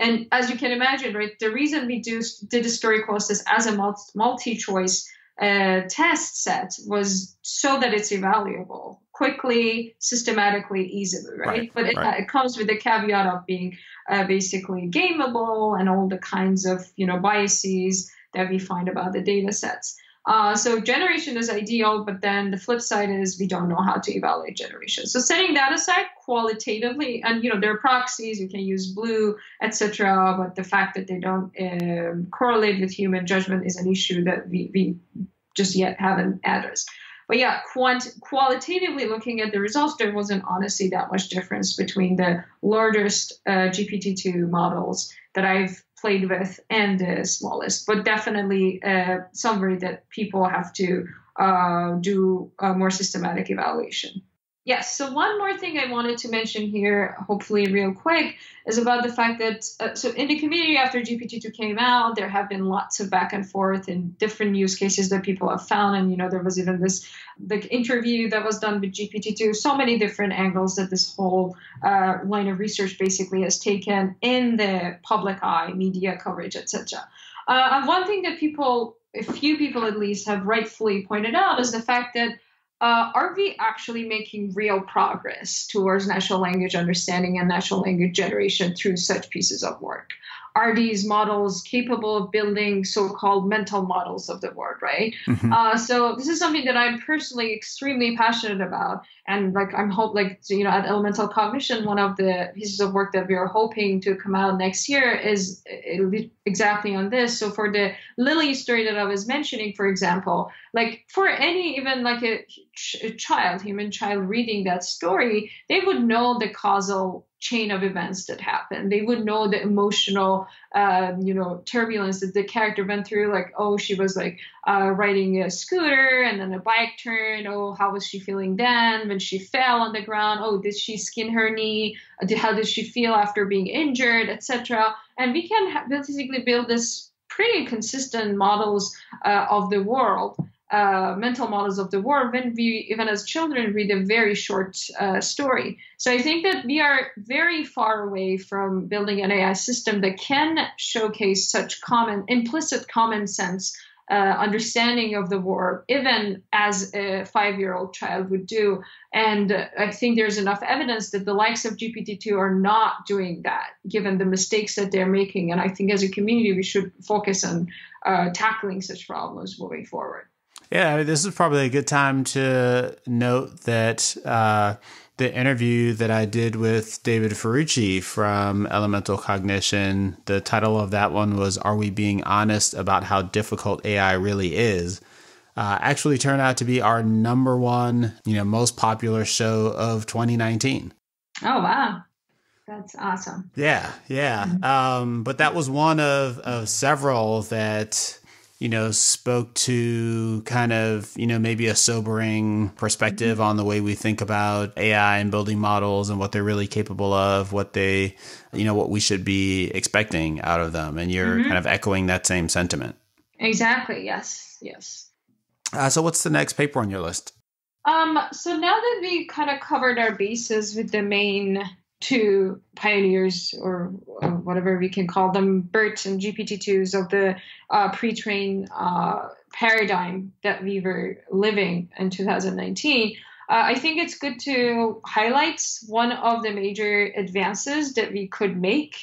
And as you can imagine, right, the reason we do, did the story courses as a multi choice uh, test set was so that it's evaluable quickly, systematically, easily, right? right but it, right. it, comes with the caveat of being uh, basically gameable and all the kinds of you know biases that we find about the data sets. Uh, so generation is ideal, but then the flip side is we don't know how to evaluate generation. So setting that aside qualitatively, and you know there are proxies you can use BLEU, etc. But the fact that they don't um, correlate with human judgment is an issue that we, we just yet haven't addressed. But yeah, quant- qualitatively looking at the results, there wasn't honestly that much difference between the largest uh, GPT-2 models that I've played with and the smallest, but definitely uh, somewhere that people have to uh, do a more systematic evaluation. Yes. So one more thing I wanted to mention here, hopefully real quick, is about the fact that uh, so in the community after GPT-2 came out, there have been lots of back and forth in different use cases that people have found, and you know there was even this the interview that was done with GPT-2, so many different angles that this whole uh, line of research basically has taken in the public eye, media coverage, etc. Uh, and one thing that people, a few people at least, have rightfully pointed out is the fact that uh, are we actually making real progress towards natural language understanding and natural language generation through such pieces of work? Are these models capable of building so-called mental models of the world, right? Mm-hmm. Uh, so this is something that I'm personally extremely passionate about, and like I'm hope like you know at Elemental Cognition, one of the pieces of work that we are hoping to come out next year is uh, exactly on this. So for the Lily story that I was mentioning, for example, like for any even like a, a child, human child reading that story, they would know the causal chain of events that happened. They would know the emotional, uh, you know, turbulence that the character went through. Like, oh, she was like uh, riding a scooter and then a bike turn. Oh, how was she feeling then when she fell on the ground? Oh, did she skin her knee? How did she feel after being injured, etc. And we can basically build this pretty consistent models uh, of the world uh, mental models of the world when we, even as children, read a very short uh, story. So I think that we are very far away from building an AI system that can showcase such common, implicit common sense uh, understanding of the world, even as a five year old child would do. And I think there's enough evidence that the likes of GPT 2 are not doing that, given the mistakes that they're making. And I think as a community, we should focus on uh, tackling such problems moving forward. Yeah, I mean, this is probably a good time to note that uh, the interview that I did with David Ferrucci from Elemental Cognition, the title of that one was Are We Being Honest About How Difficult AI Really Is? Uh, actually turned out to be our number one, you know, most popular show of 2019. Oh, wow. That's awesome. Yeah, yeah. Mm-hmm. Um, but that was one of, of several that you know, spoke to kind of, you know, maybe a sobering perspective mm-hmm. on the way we think about AI and building models and what they're really capable of, what they, you know, what we should be expecting out of them. And you're mm-hmm. kind of echoing that same sentiment. Exactly. Yes. Yes. Uh, so, what's the next paper on your list? Um, so now that we kind of covered our bases with the main two pioneers or whatever we can call them, BERT and GPT-2s of the uh, pre-trained uh, paradigm that we were living in 2019. Uh, I think it's good to highlight one of the major advances that we could make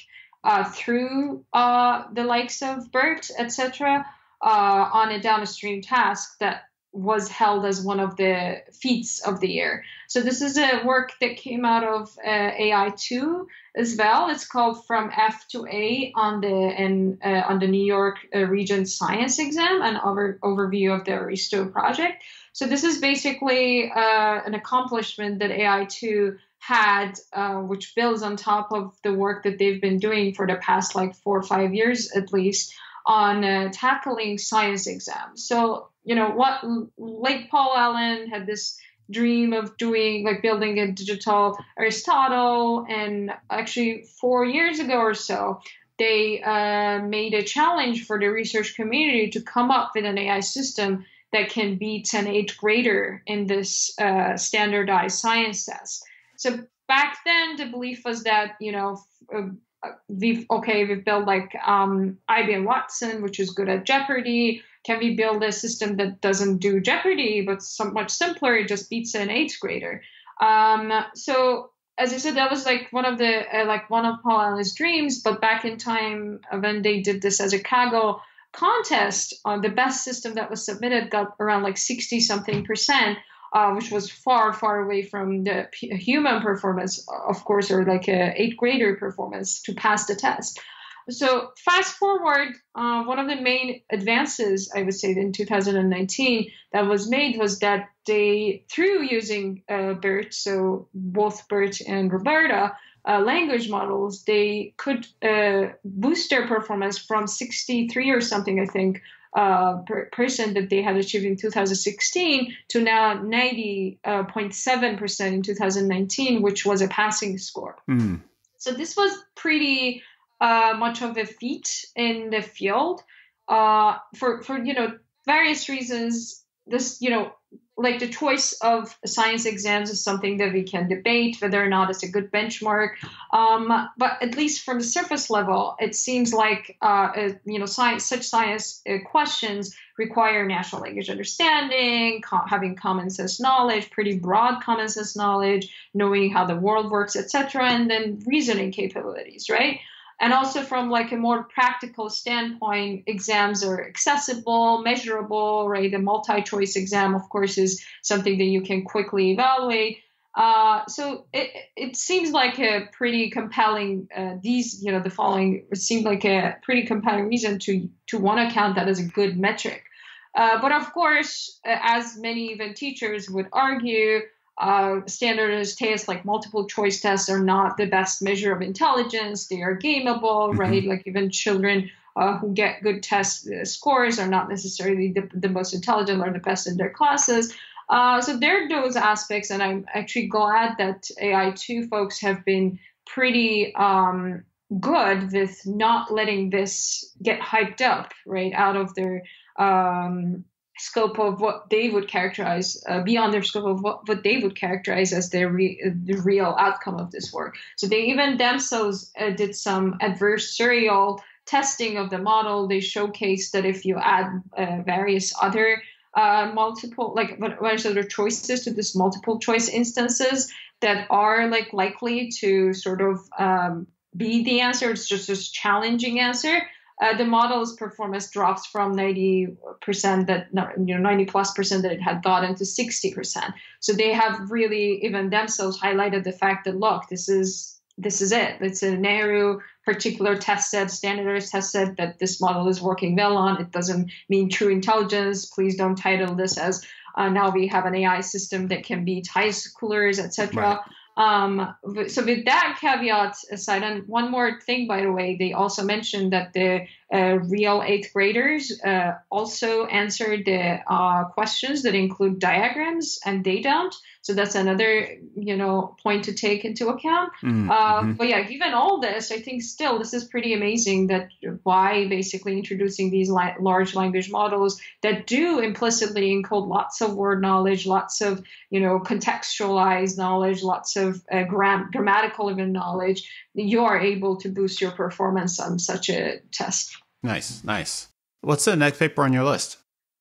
uh, through uh, the likes of BERT, etc., uh, on a downstream task that was held as one of the feats of the year. So this is a work that came out of uh, AI2 as well. It's called From F to A on the and uh, on the New York uh, Regents Science Exam, an over, overview of the Aristo project. So this is basically uh, an accomplishment that AI2 had, uh, which builds on top of the work that they've been doing for the past like four or five years at least on uh, tackling science exams. So you know what like paul allen had this dream of doing like building a digital aristotle and actually four years ago or so they uh, made a challenge for the research community to come up with an ai system that can beat an eighth grader in this uh, standardized science test so back then the belief was that you know uh, we've okay we've built like um, ibm watson which is good at jeopardy can we build a system that doesn't do Jeopardy, but so much simpler? It just beats an eighth grader. Um, so as I said, that was like one of the uh, like one of Paul Allen's dreams. But back in time when they did this as a Kaggle contest, uh, the best system that was submitted got around like sixty something percent. Uh, which was far, far away from the p- human performance, of course, or like a eighth grader performance to pass the test. So fast forward, uh, one of the main advances I would say in 2019 that was made was that they, through using uh, BERT, so both BERT and RoBERTa uh, language models, they could uh, boost their performance from 63 or something, I think, uh, per percent that they had achieved in 2016 to now 90.7% uh, in 2019, which was a passing score. Mm. So this was pretty uh, much of a feat in the field uh, for for you know various reasons. This you know like the choice of science exams is something that we can debate whether or not it's a good benchmark. Um, but at least from the surface level, it seems like uh, you know science, such science uh, questions require natural language understanding, co- having common sense knowledge, pretty broad common sense knowledge, knowing how the world works, etc., and then reasoning capabilities, right? And also from like a more practical standpoint exams are accessible measurable right? The multi-choice exam of course is something that you can quickly evaluate. Uh, so it, it seems like a pretty compelling uh, these you know the following seemed like a pretty compelling reason to to want to count that as a good metric. Uh, but of course uh, as many even teachers would argue uh, standardized tests like multiple choice tests are not the best measure of intelligence. They are gameable mm-hmm. right? Like even children uh, who get good test scores are not necessarily the, the most intelligent or the best in their classes. Uh, so there are those aspects, and I'm actually glad that AI2 folks have been pretty um, good with not letting this get hyped up, right, out of their um, scope of what they would characterize, uh, beyond their scope of what, what they would characterize as their re- the real outcome of this work. So they even themselves uh, did some adversarial testing of the model. They showcased that if you add uh, various other uh, multiple like what, other choices to this multiple choice instances that are like likely to sort of um, be the answer it's just a challenging answer uh, the model's performance drops from 90% that you know 90 plus percent that it had gotten to 60% so they have really even themselves highlighted the fact that look this is this is it. It's a narrow particular test set, standardized test set that this model is working well on. It doesn't mean true intelligence. Please don't title this as uh, now we have an AI system that can beat high schoolers, etc. Right. Um, so with that caveat aside, and one more thing, by the way, they also mentioned that the uh, real eighth graders uh, also answer the uh, questions that include diagrams and they don't. So that's another, you know, point to take into account. Mm-hmm. Uh. But yeah, given all this, I think still this is pretty amazing that by basically introducing these li- large language models that do implicitly encode lots of word knowledge, lots of, you know, contextualized knowledge, lots of uh, gram- grammatical even knowledge, you are able to boost your performance on such a test. Nice, nice. What's the next paper on your list?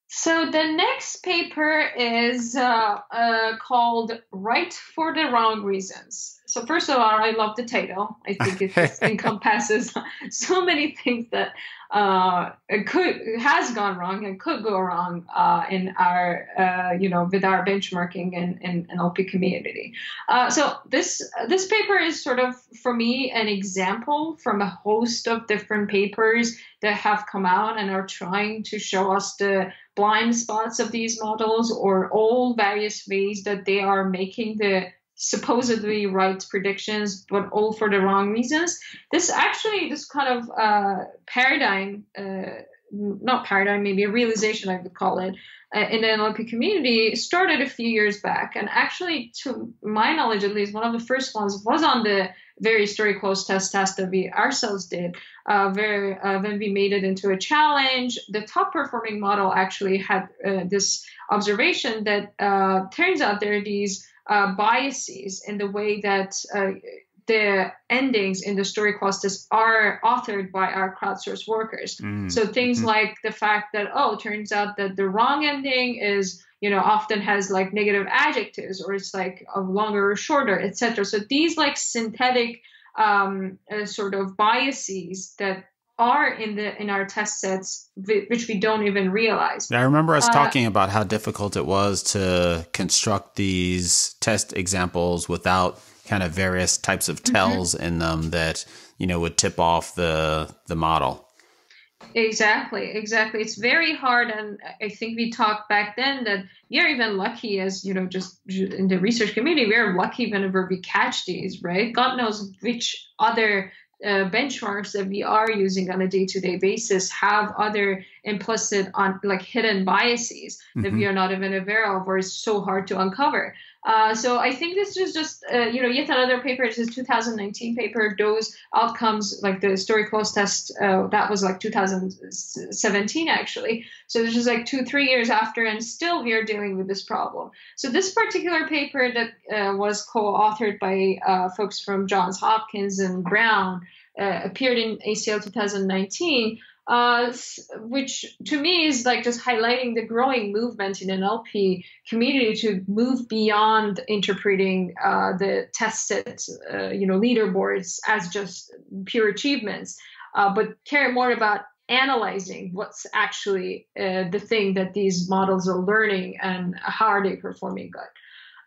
So the next paper is uh, uh, called "Right for the Wrong Reasons." So first of all, I love the title. I think it encompasses so many things that uh, could has gone wrong and could go wrong uh, in our uh, you know with our benchmarking and in, in NLP community. Uh, so this this paper is sort of for me an example from a host of different papers that have come out and are trying to show us the blind spots of these models or all various ways that they are making the supposedly right predictions, but all for the wrong reasons. This actually, this kind of uh, paradigm, uh, not paradigm, maybe a realization I would call it, uh, in the NLP community started a few years back. And actually, to my knowledge at least, one of the first ones was on the very story cloze test test that we ourselves did uh, where uh, when we made it into a challenge the top performing model actually had uh, this observation that uh, turns out there are these uh, biases in the way that uh, the endings in the story clusters are authored by our crowdsourced workers. Mm. So things mm-hmm. like the fact that oh, it turns out that the wrong ending is you know often has like negative adjectives or it's like a longer or shorter, etc. So these like synthetic um, uh, sort of biases that are in the in our test sets which we don't even realize. I remember us uh, talking about how difficult it was to construct these test examples without kind of various types of mm-hmm. tells mm-hmm. in them that you know would tip off the the model exactly exactly it's very hard and i think we talked back then that we're even lucky as you know just in the research community we're lucky whenever we catch these right god knows which other uh, benchmarks that we are using on a day-to-day basis have other implicit on like hidden biases mm-hmm. that we mm-hmm. are not even aware of or it's so hard to uncover uh, so I think this is just, uh, you know, yet another paper. It's a 2019 paper. Those outcomes, like the story cloze test, uh, that was like 2017 actually. So this is like two, three years after, and still we are dealing with this problem. So this particular paper that uh, was co-authored by uh, folks from Johns Hopkins and Brown appeared in ACL 2019 uh, which to me is like just highlighting the growing movement in NLP community to move beyond interpreting uh, the tested, uh, you know, leaderboards as just pure achievements, uh, but care more about analyzing what's actually uh, the thing that these models are learning and how are they performing good.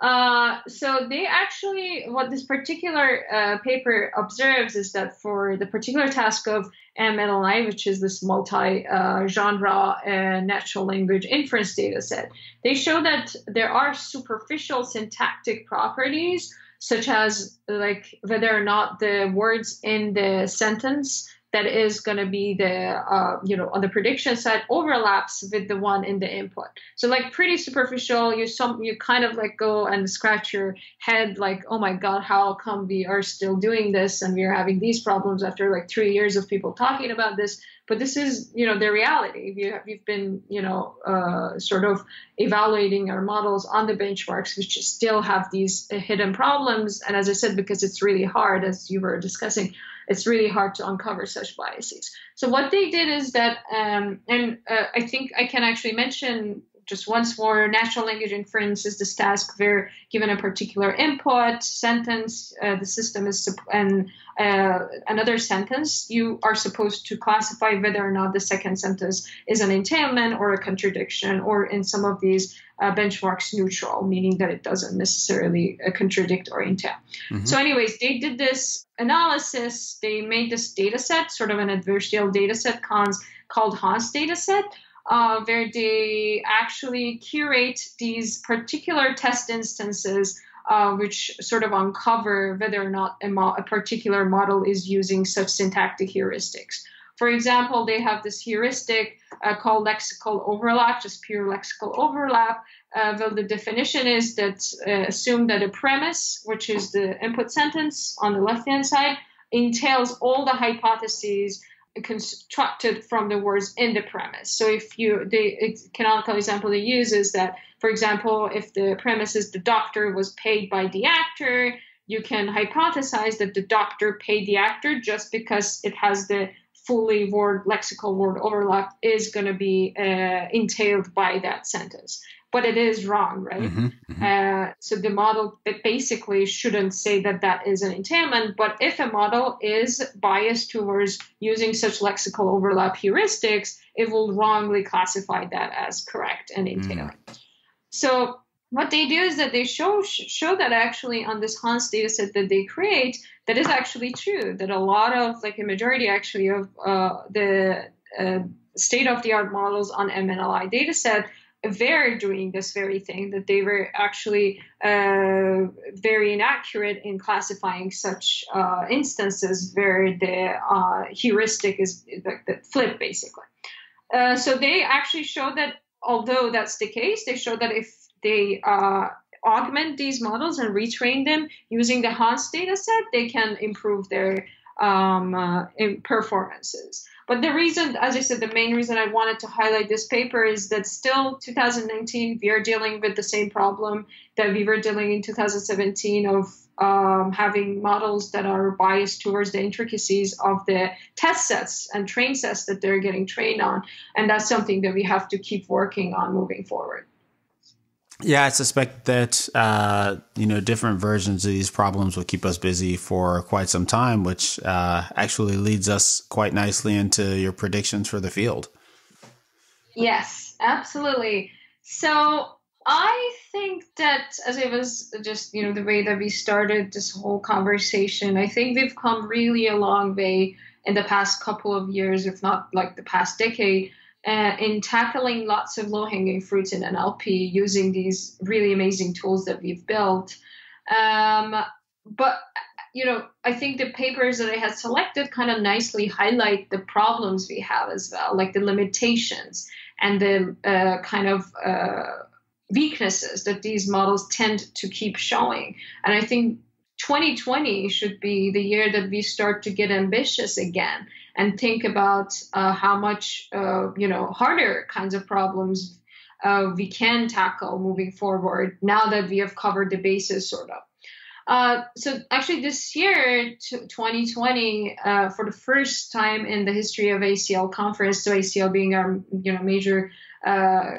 Uh, so they actually, what this particular uh, paper observes is that for the particular task of MNLI, which is this multi-genre uh, natural language inference data set, they show that there are superficial syntactic properties, such as like whether or not the words in the sentence that is going to be the uh, you know on the prediction side overlaps with the one in the input. So like pretty superficial you some you kind of like go and scratch your head like oh my god how come we are still doing this and we are having these problems after like three years of people talking about this but this is you know the reality You've we've been you know uh, sort of evaluating our models on the benchmarks which still have these hidden problems and as i said because it's really hard as you were discussing it's really hard to uncover such biases. So what they did is that, um, and uh, I think I can actually mention just once more, natural language inference is this task where given a particular input sentence, uh, the system is and uh, another sentence, you are supposed to classify whether or not the second sentence is an entailment or a contradiction, or in some of these uh, benchmarks neutral, meaning that it doesn't necessarily uh, contradict or entail. Mm-hmm. So, anyways, they did this analysis. They made this data set, sort of an adversarial data set cons, called HANS data set. Uh, where they actually curate these particular test instances uh, which sort of uncover whether or not a, mo- a, particular model is using such syntactic heuristics. For example, they have this heuristic uh, called lexical overlap, just pure lexical overlap. Uh, well, the definition is that uh, assume that a premise, which is the input sentence on the left hand side, entails all the hypotheses constructed from the words in the premise. So if you the canonical example they use is that, for example, if the premise is the doctor was paid by the actor, you can hypothesize that the doctor paid the actor just because it has the fully word lexical word overlap is going to be uh, entailed by that sentence but it is wrong right mm-hmm, mm-hmm. Uh, so the model basically shouldn't say that that is an entailment but if a model is biased towards using such lexical overlap heuristics it will wrongly classify that as correct and entailing mm. so what they do is that they show show that actually on this HANS dataset that they create, that is actually true. That a lot of like a majority actually of uh, the uh, state of the art models on MNLI dataset were doing this very thing. That they were actually uh, very inaccurate in classifying such uh, instances where the uh, heuristic is the, the flip basically. Uh, so they actually show that although that's the case, they show that if they uh, augment these models and retrain them using the HANS data set, they can improve their um, uh, performances. But the reason, as I said, the main reason I wanted to highlight this paper is that still 2019, we are dealing with the same problem that we were dealing in 2017 of um, having models that are biased towards the intricacies of the test sets and train sets that they're getting trained on. And that's something that we have to keep working on moving forward. Yeah, I suspect that uh, you know different versions of these problems will keep us busy for quite some time, which uh, actually leads us quite nicely into your predictions for the field. Yes, absolutely. So I think that as it was just you know the way that we started this whole conversation, I think we've come really a long way in the past couple of years, if not like the past decade uh, in tackling lots of low hanging fruits in NLP using these really amazing tools that we've built. Um, but you know, I think the papers that I had selected kind of nicely highlight the problems we have as well, like the limitations and the uh, kind of uh, weaknesses that these models tend to keep showing. And I think 2020 should be the year that we start to get ambitious again and think about uh, how much uh, you know harder kinds of problems uh, we can tackle moving forward now that we have covered the bases sort of. Uh, so actually, this year, 2020, uh, for the first time in the history of ACL conference, so ACL being our you know major uh,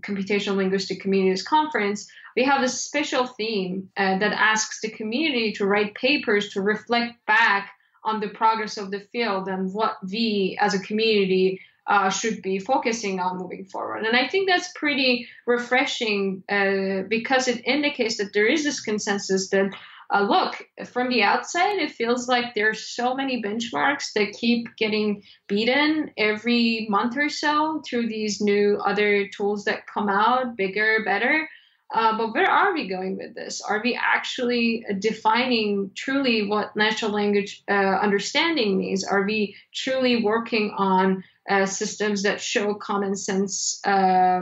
computational linguistic communities conference, we have a special theme that asks the community to write papers to reflect back on the progress of the field and what we as a community uh, should be focusing on moving forward. And I think that's pretty refreshing uh, because it indicates that there is this consensus that. Uh, look, from the outside, it feels like there's so many benchmarks that keep getting beaten every month or so through these new other tools that come out, bigger, better. Uh, but where are we going with this? Are we actually defining truly what natural language uh, understanding means? Are we truly working on uh, systems that show common sense, uh,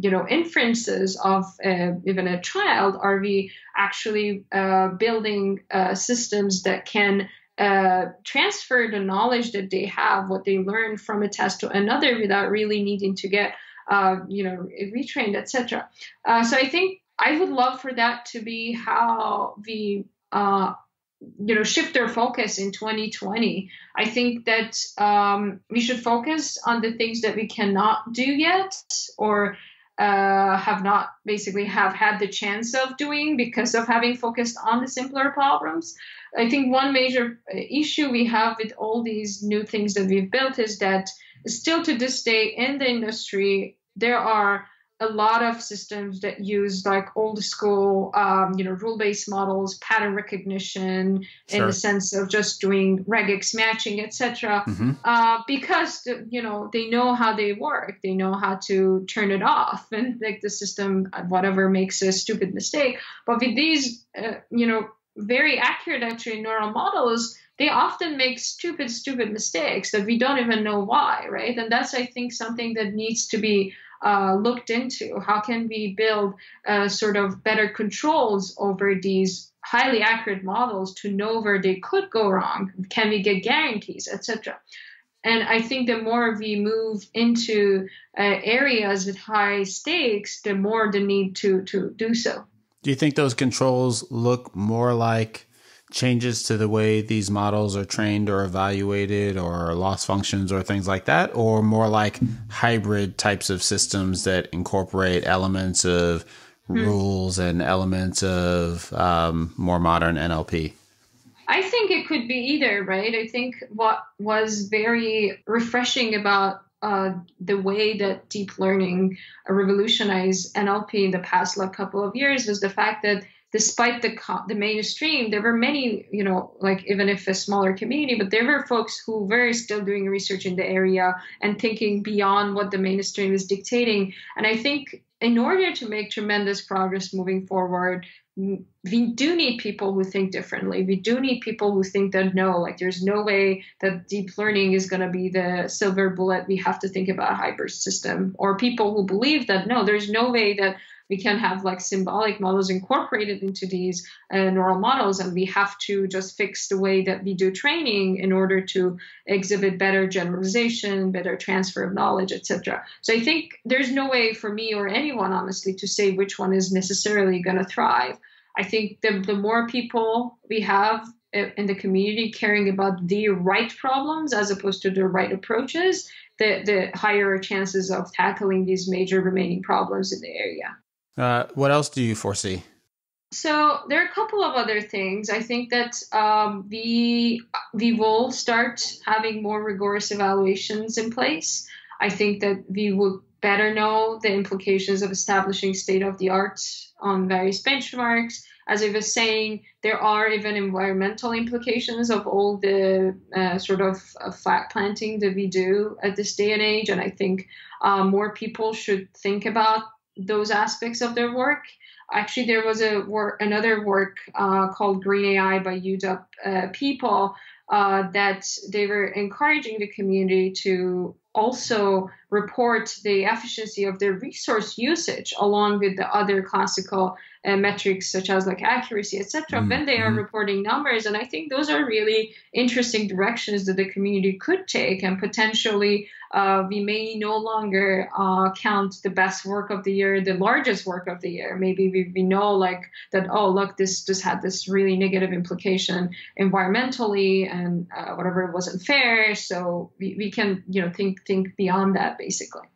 you know, inferences of uh, even a child? Are we actually uh, building systems that can transfer the knowledge that they have, what they learn from a test to another, without really needing to get uh, you know, retrained, etc. Uh, so I think I would love for that to be how we, uh, you know, shift our focus in 2020. I think that um, we should focus on the things that we cannot do yet, or uh, have not basically have had the chance of doing because of having focused on the simpler problems. I think one major issue we have with all these new things that we've built is that still to this day in the industry, there are a lot of systems that use like old school, um, you know, rule-based models, pattern recognition, sure. in the sense of just doing regex matching, etc. Mm-hmm. Uh, because the, you know they know how they work, they know how to turn it off, and like the system, whatever makes a stupid mistake. But with these, uh, you know, very accurate actually neural models, they often make stupid, stupid mistakes that we don't even know why, right? And that's, I think, something that needs to be uh, looked into. How can we build uh, sort of better controls over these highly accurate models to know where they could go wrong? Can we get guarantees, etc.? And I think the more we move into uh, areas with high stakes, the more the need to to do so. Do you think those controls look more like changes to the way these models are trained or evaluated or loss functions or things like that or more like hybrid types of systems that incorporate elements of hmm. rules and elements of um, more modern nlp i think it could be either right i think what was very refreshing about uh, the way that deep learning revolutionized NLP in the past like couple of years was the fact that despite the the mainstream, there were many, you know, like even if a smaller community, but there were folks who were still doing research in the area and thinking beyond what the mainstream is dictating. And I think in order to make tremendous progress moving forward, we do need people who think differently. We do need people who think that no, like there's no way that deep learning is going to be the silver bullet. We have to think about a hybrid system, or people who believe that no, there's no way that we can have like symbolic models incorporated into these uh, neural models and we have to just fix the way that we do training in order to exhibit better generalization better transfer of knowledge etc so i think there's no way for me or anyone honestly to say which one is necessarily going to thrive. I think the, the more people we have uh, in the community caring about the right problems as opposed to the right approaches the, the higher chances of tackling these major remaining problems in the area uh, what else do you foresee? So there are a couple of other things. I think that um, we we will start having more rigorous evaluations in place. I think that we will better know the implications of establishing state of the art on various benchmarks. As I was saying, there are even environmental implications of all the uh, sort of uh, flag planting that we do at this day and age. And I think uh, more people should think about those aspects of their work. Actually, there was a work, another work uh, called Green AI by UW uh, people uh, that they were encouraging the community to also report the efficiency of their resource usage along with the other classical uh, metrics such as like accuracy, etc., mm-hmm. when they are mm-hmm. reporting numbers. And I think those are really interesting directions that the community could take, and potentially uh, we may no longer uh, count the best work of the year, the largest work of the year. Maybe we, we know like that. Oh, look, this just had this really negative implication environmentally, and uh, whatever it wasn't fair. So we, we can you know think think beyond that basically.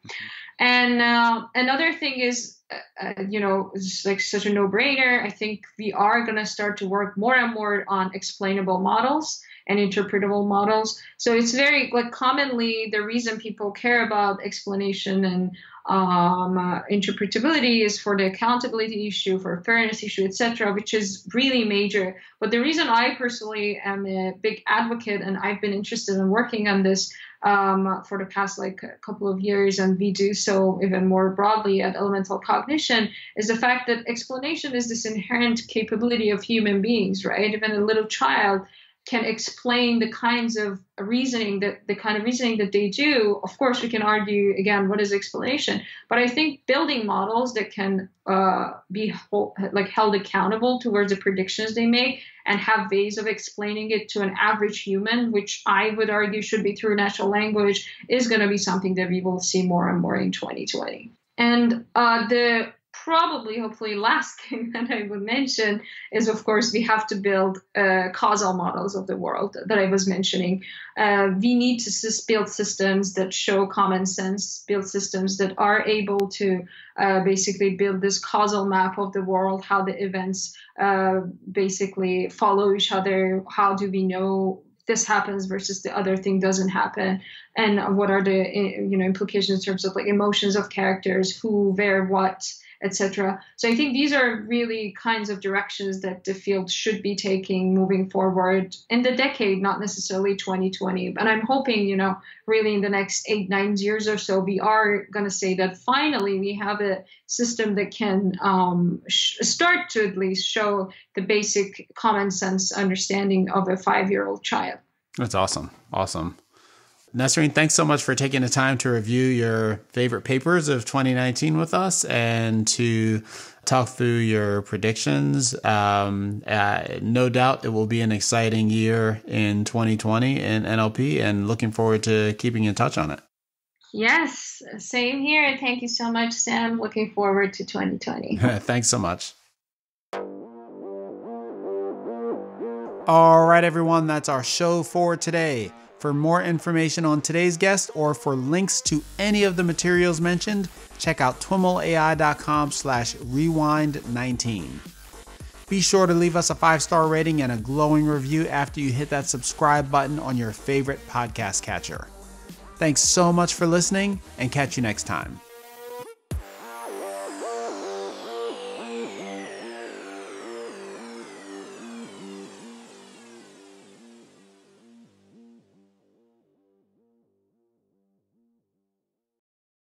And uh, another thing is, uh, uh, you know, it's like such a no-brainer. I think we are going to start to work more and more on explainable models and interpretable models. So it's very like commonly the reason people care about explanation and um, uh, interpretability is for the accountability issue, for fairness issue, etc., which is really major. But the reason I personally am a big advocate and I've been interested in working on this um, for the past like a couple of years, and we do so even more broadly at Elemental Cognition, is the fact that explanation is this inherent capability of human beings, right? Even a little child can explain the kinds of reasoning that the kind of reasoning that they do of course we can argue again what is explanation. But i think building models that can uh, be like held accountable towards the predictions they make and have ways of explaining it to an average human which i would argue should be through natural language is going to be something that we will see more and more in 2020 and uh, the probably, hopefully, last thing that I would mention is, of course, we have to build uh, causal models of the world that I was mentioning. Uh, we need to build systems that show common sense, build systems that are able to uh, basically build this causal map of the world, how the events uh, basically follow each other. How do we know this happens versus the other thing doesn't happen and what are the you know implications in terms of like emotions of characters who where what etc. So I think these are really kinds of directions that the field should be taking moving forward in the decade, not necessarily 2020. But I'm hoping, you know, really in the next eight, nine years or so, we are going to say that finally we have a system that can um, start to at least show the basic common sense understanding of a five year old child. That's awesome. Awesome. Nasrin, thanks so much for taking the time to review your favorite papers of 2019 with us and to talk through your predictions. Um, uh, no doubt it will be an exciting year in 2020 in NLP and looking forward to keeping in touch on it. Yes, same here. Thank you so much, Sam. Looking forward to 2020. thanks so much. All right, everyone, that's our show for today. For more information on today's guest or for links to any of the materials mentioned, check out twimlai.com slash rewind19. Be sure to leave us a five-star rating and a glowing review after you hit that subscribe button on your favorite podcast catcher. Thanks so much for listening and catch you next time.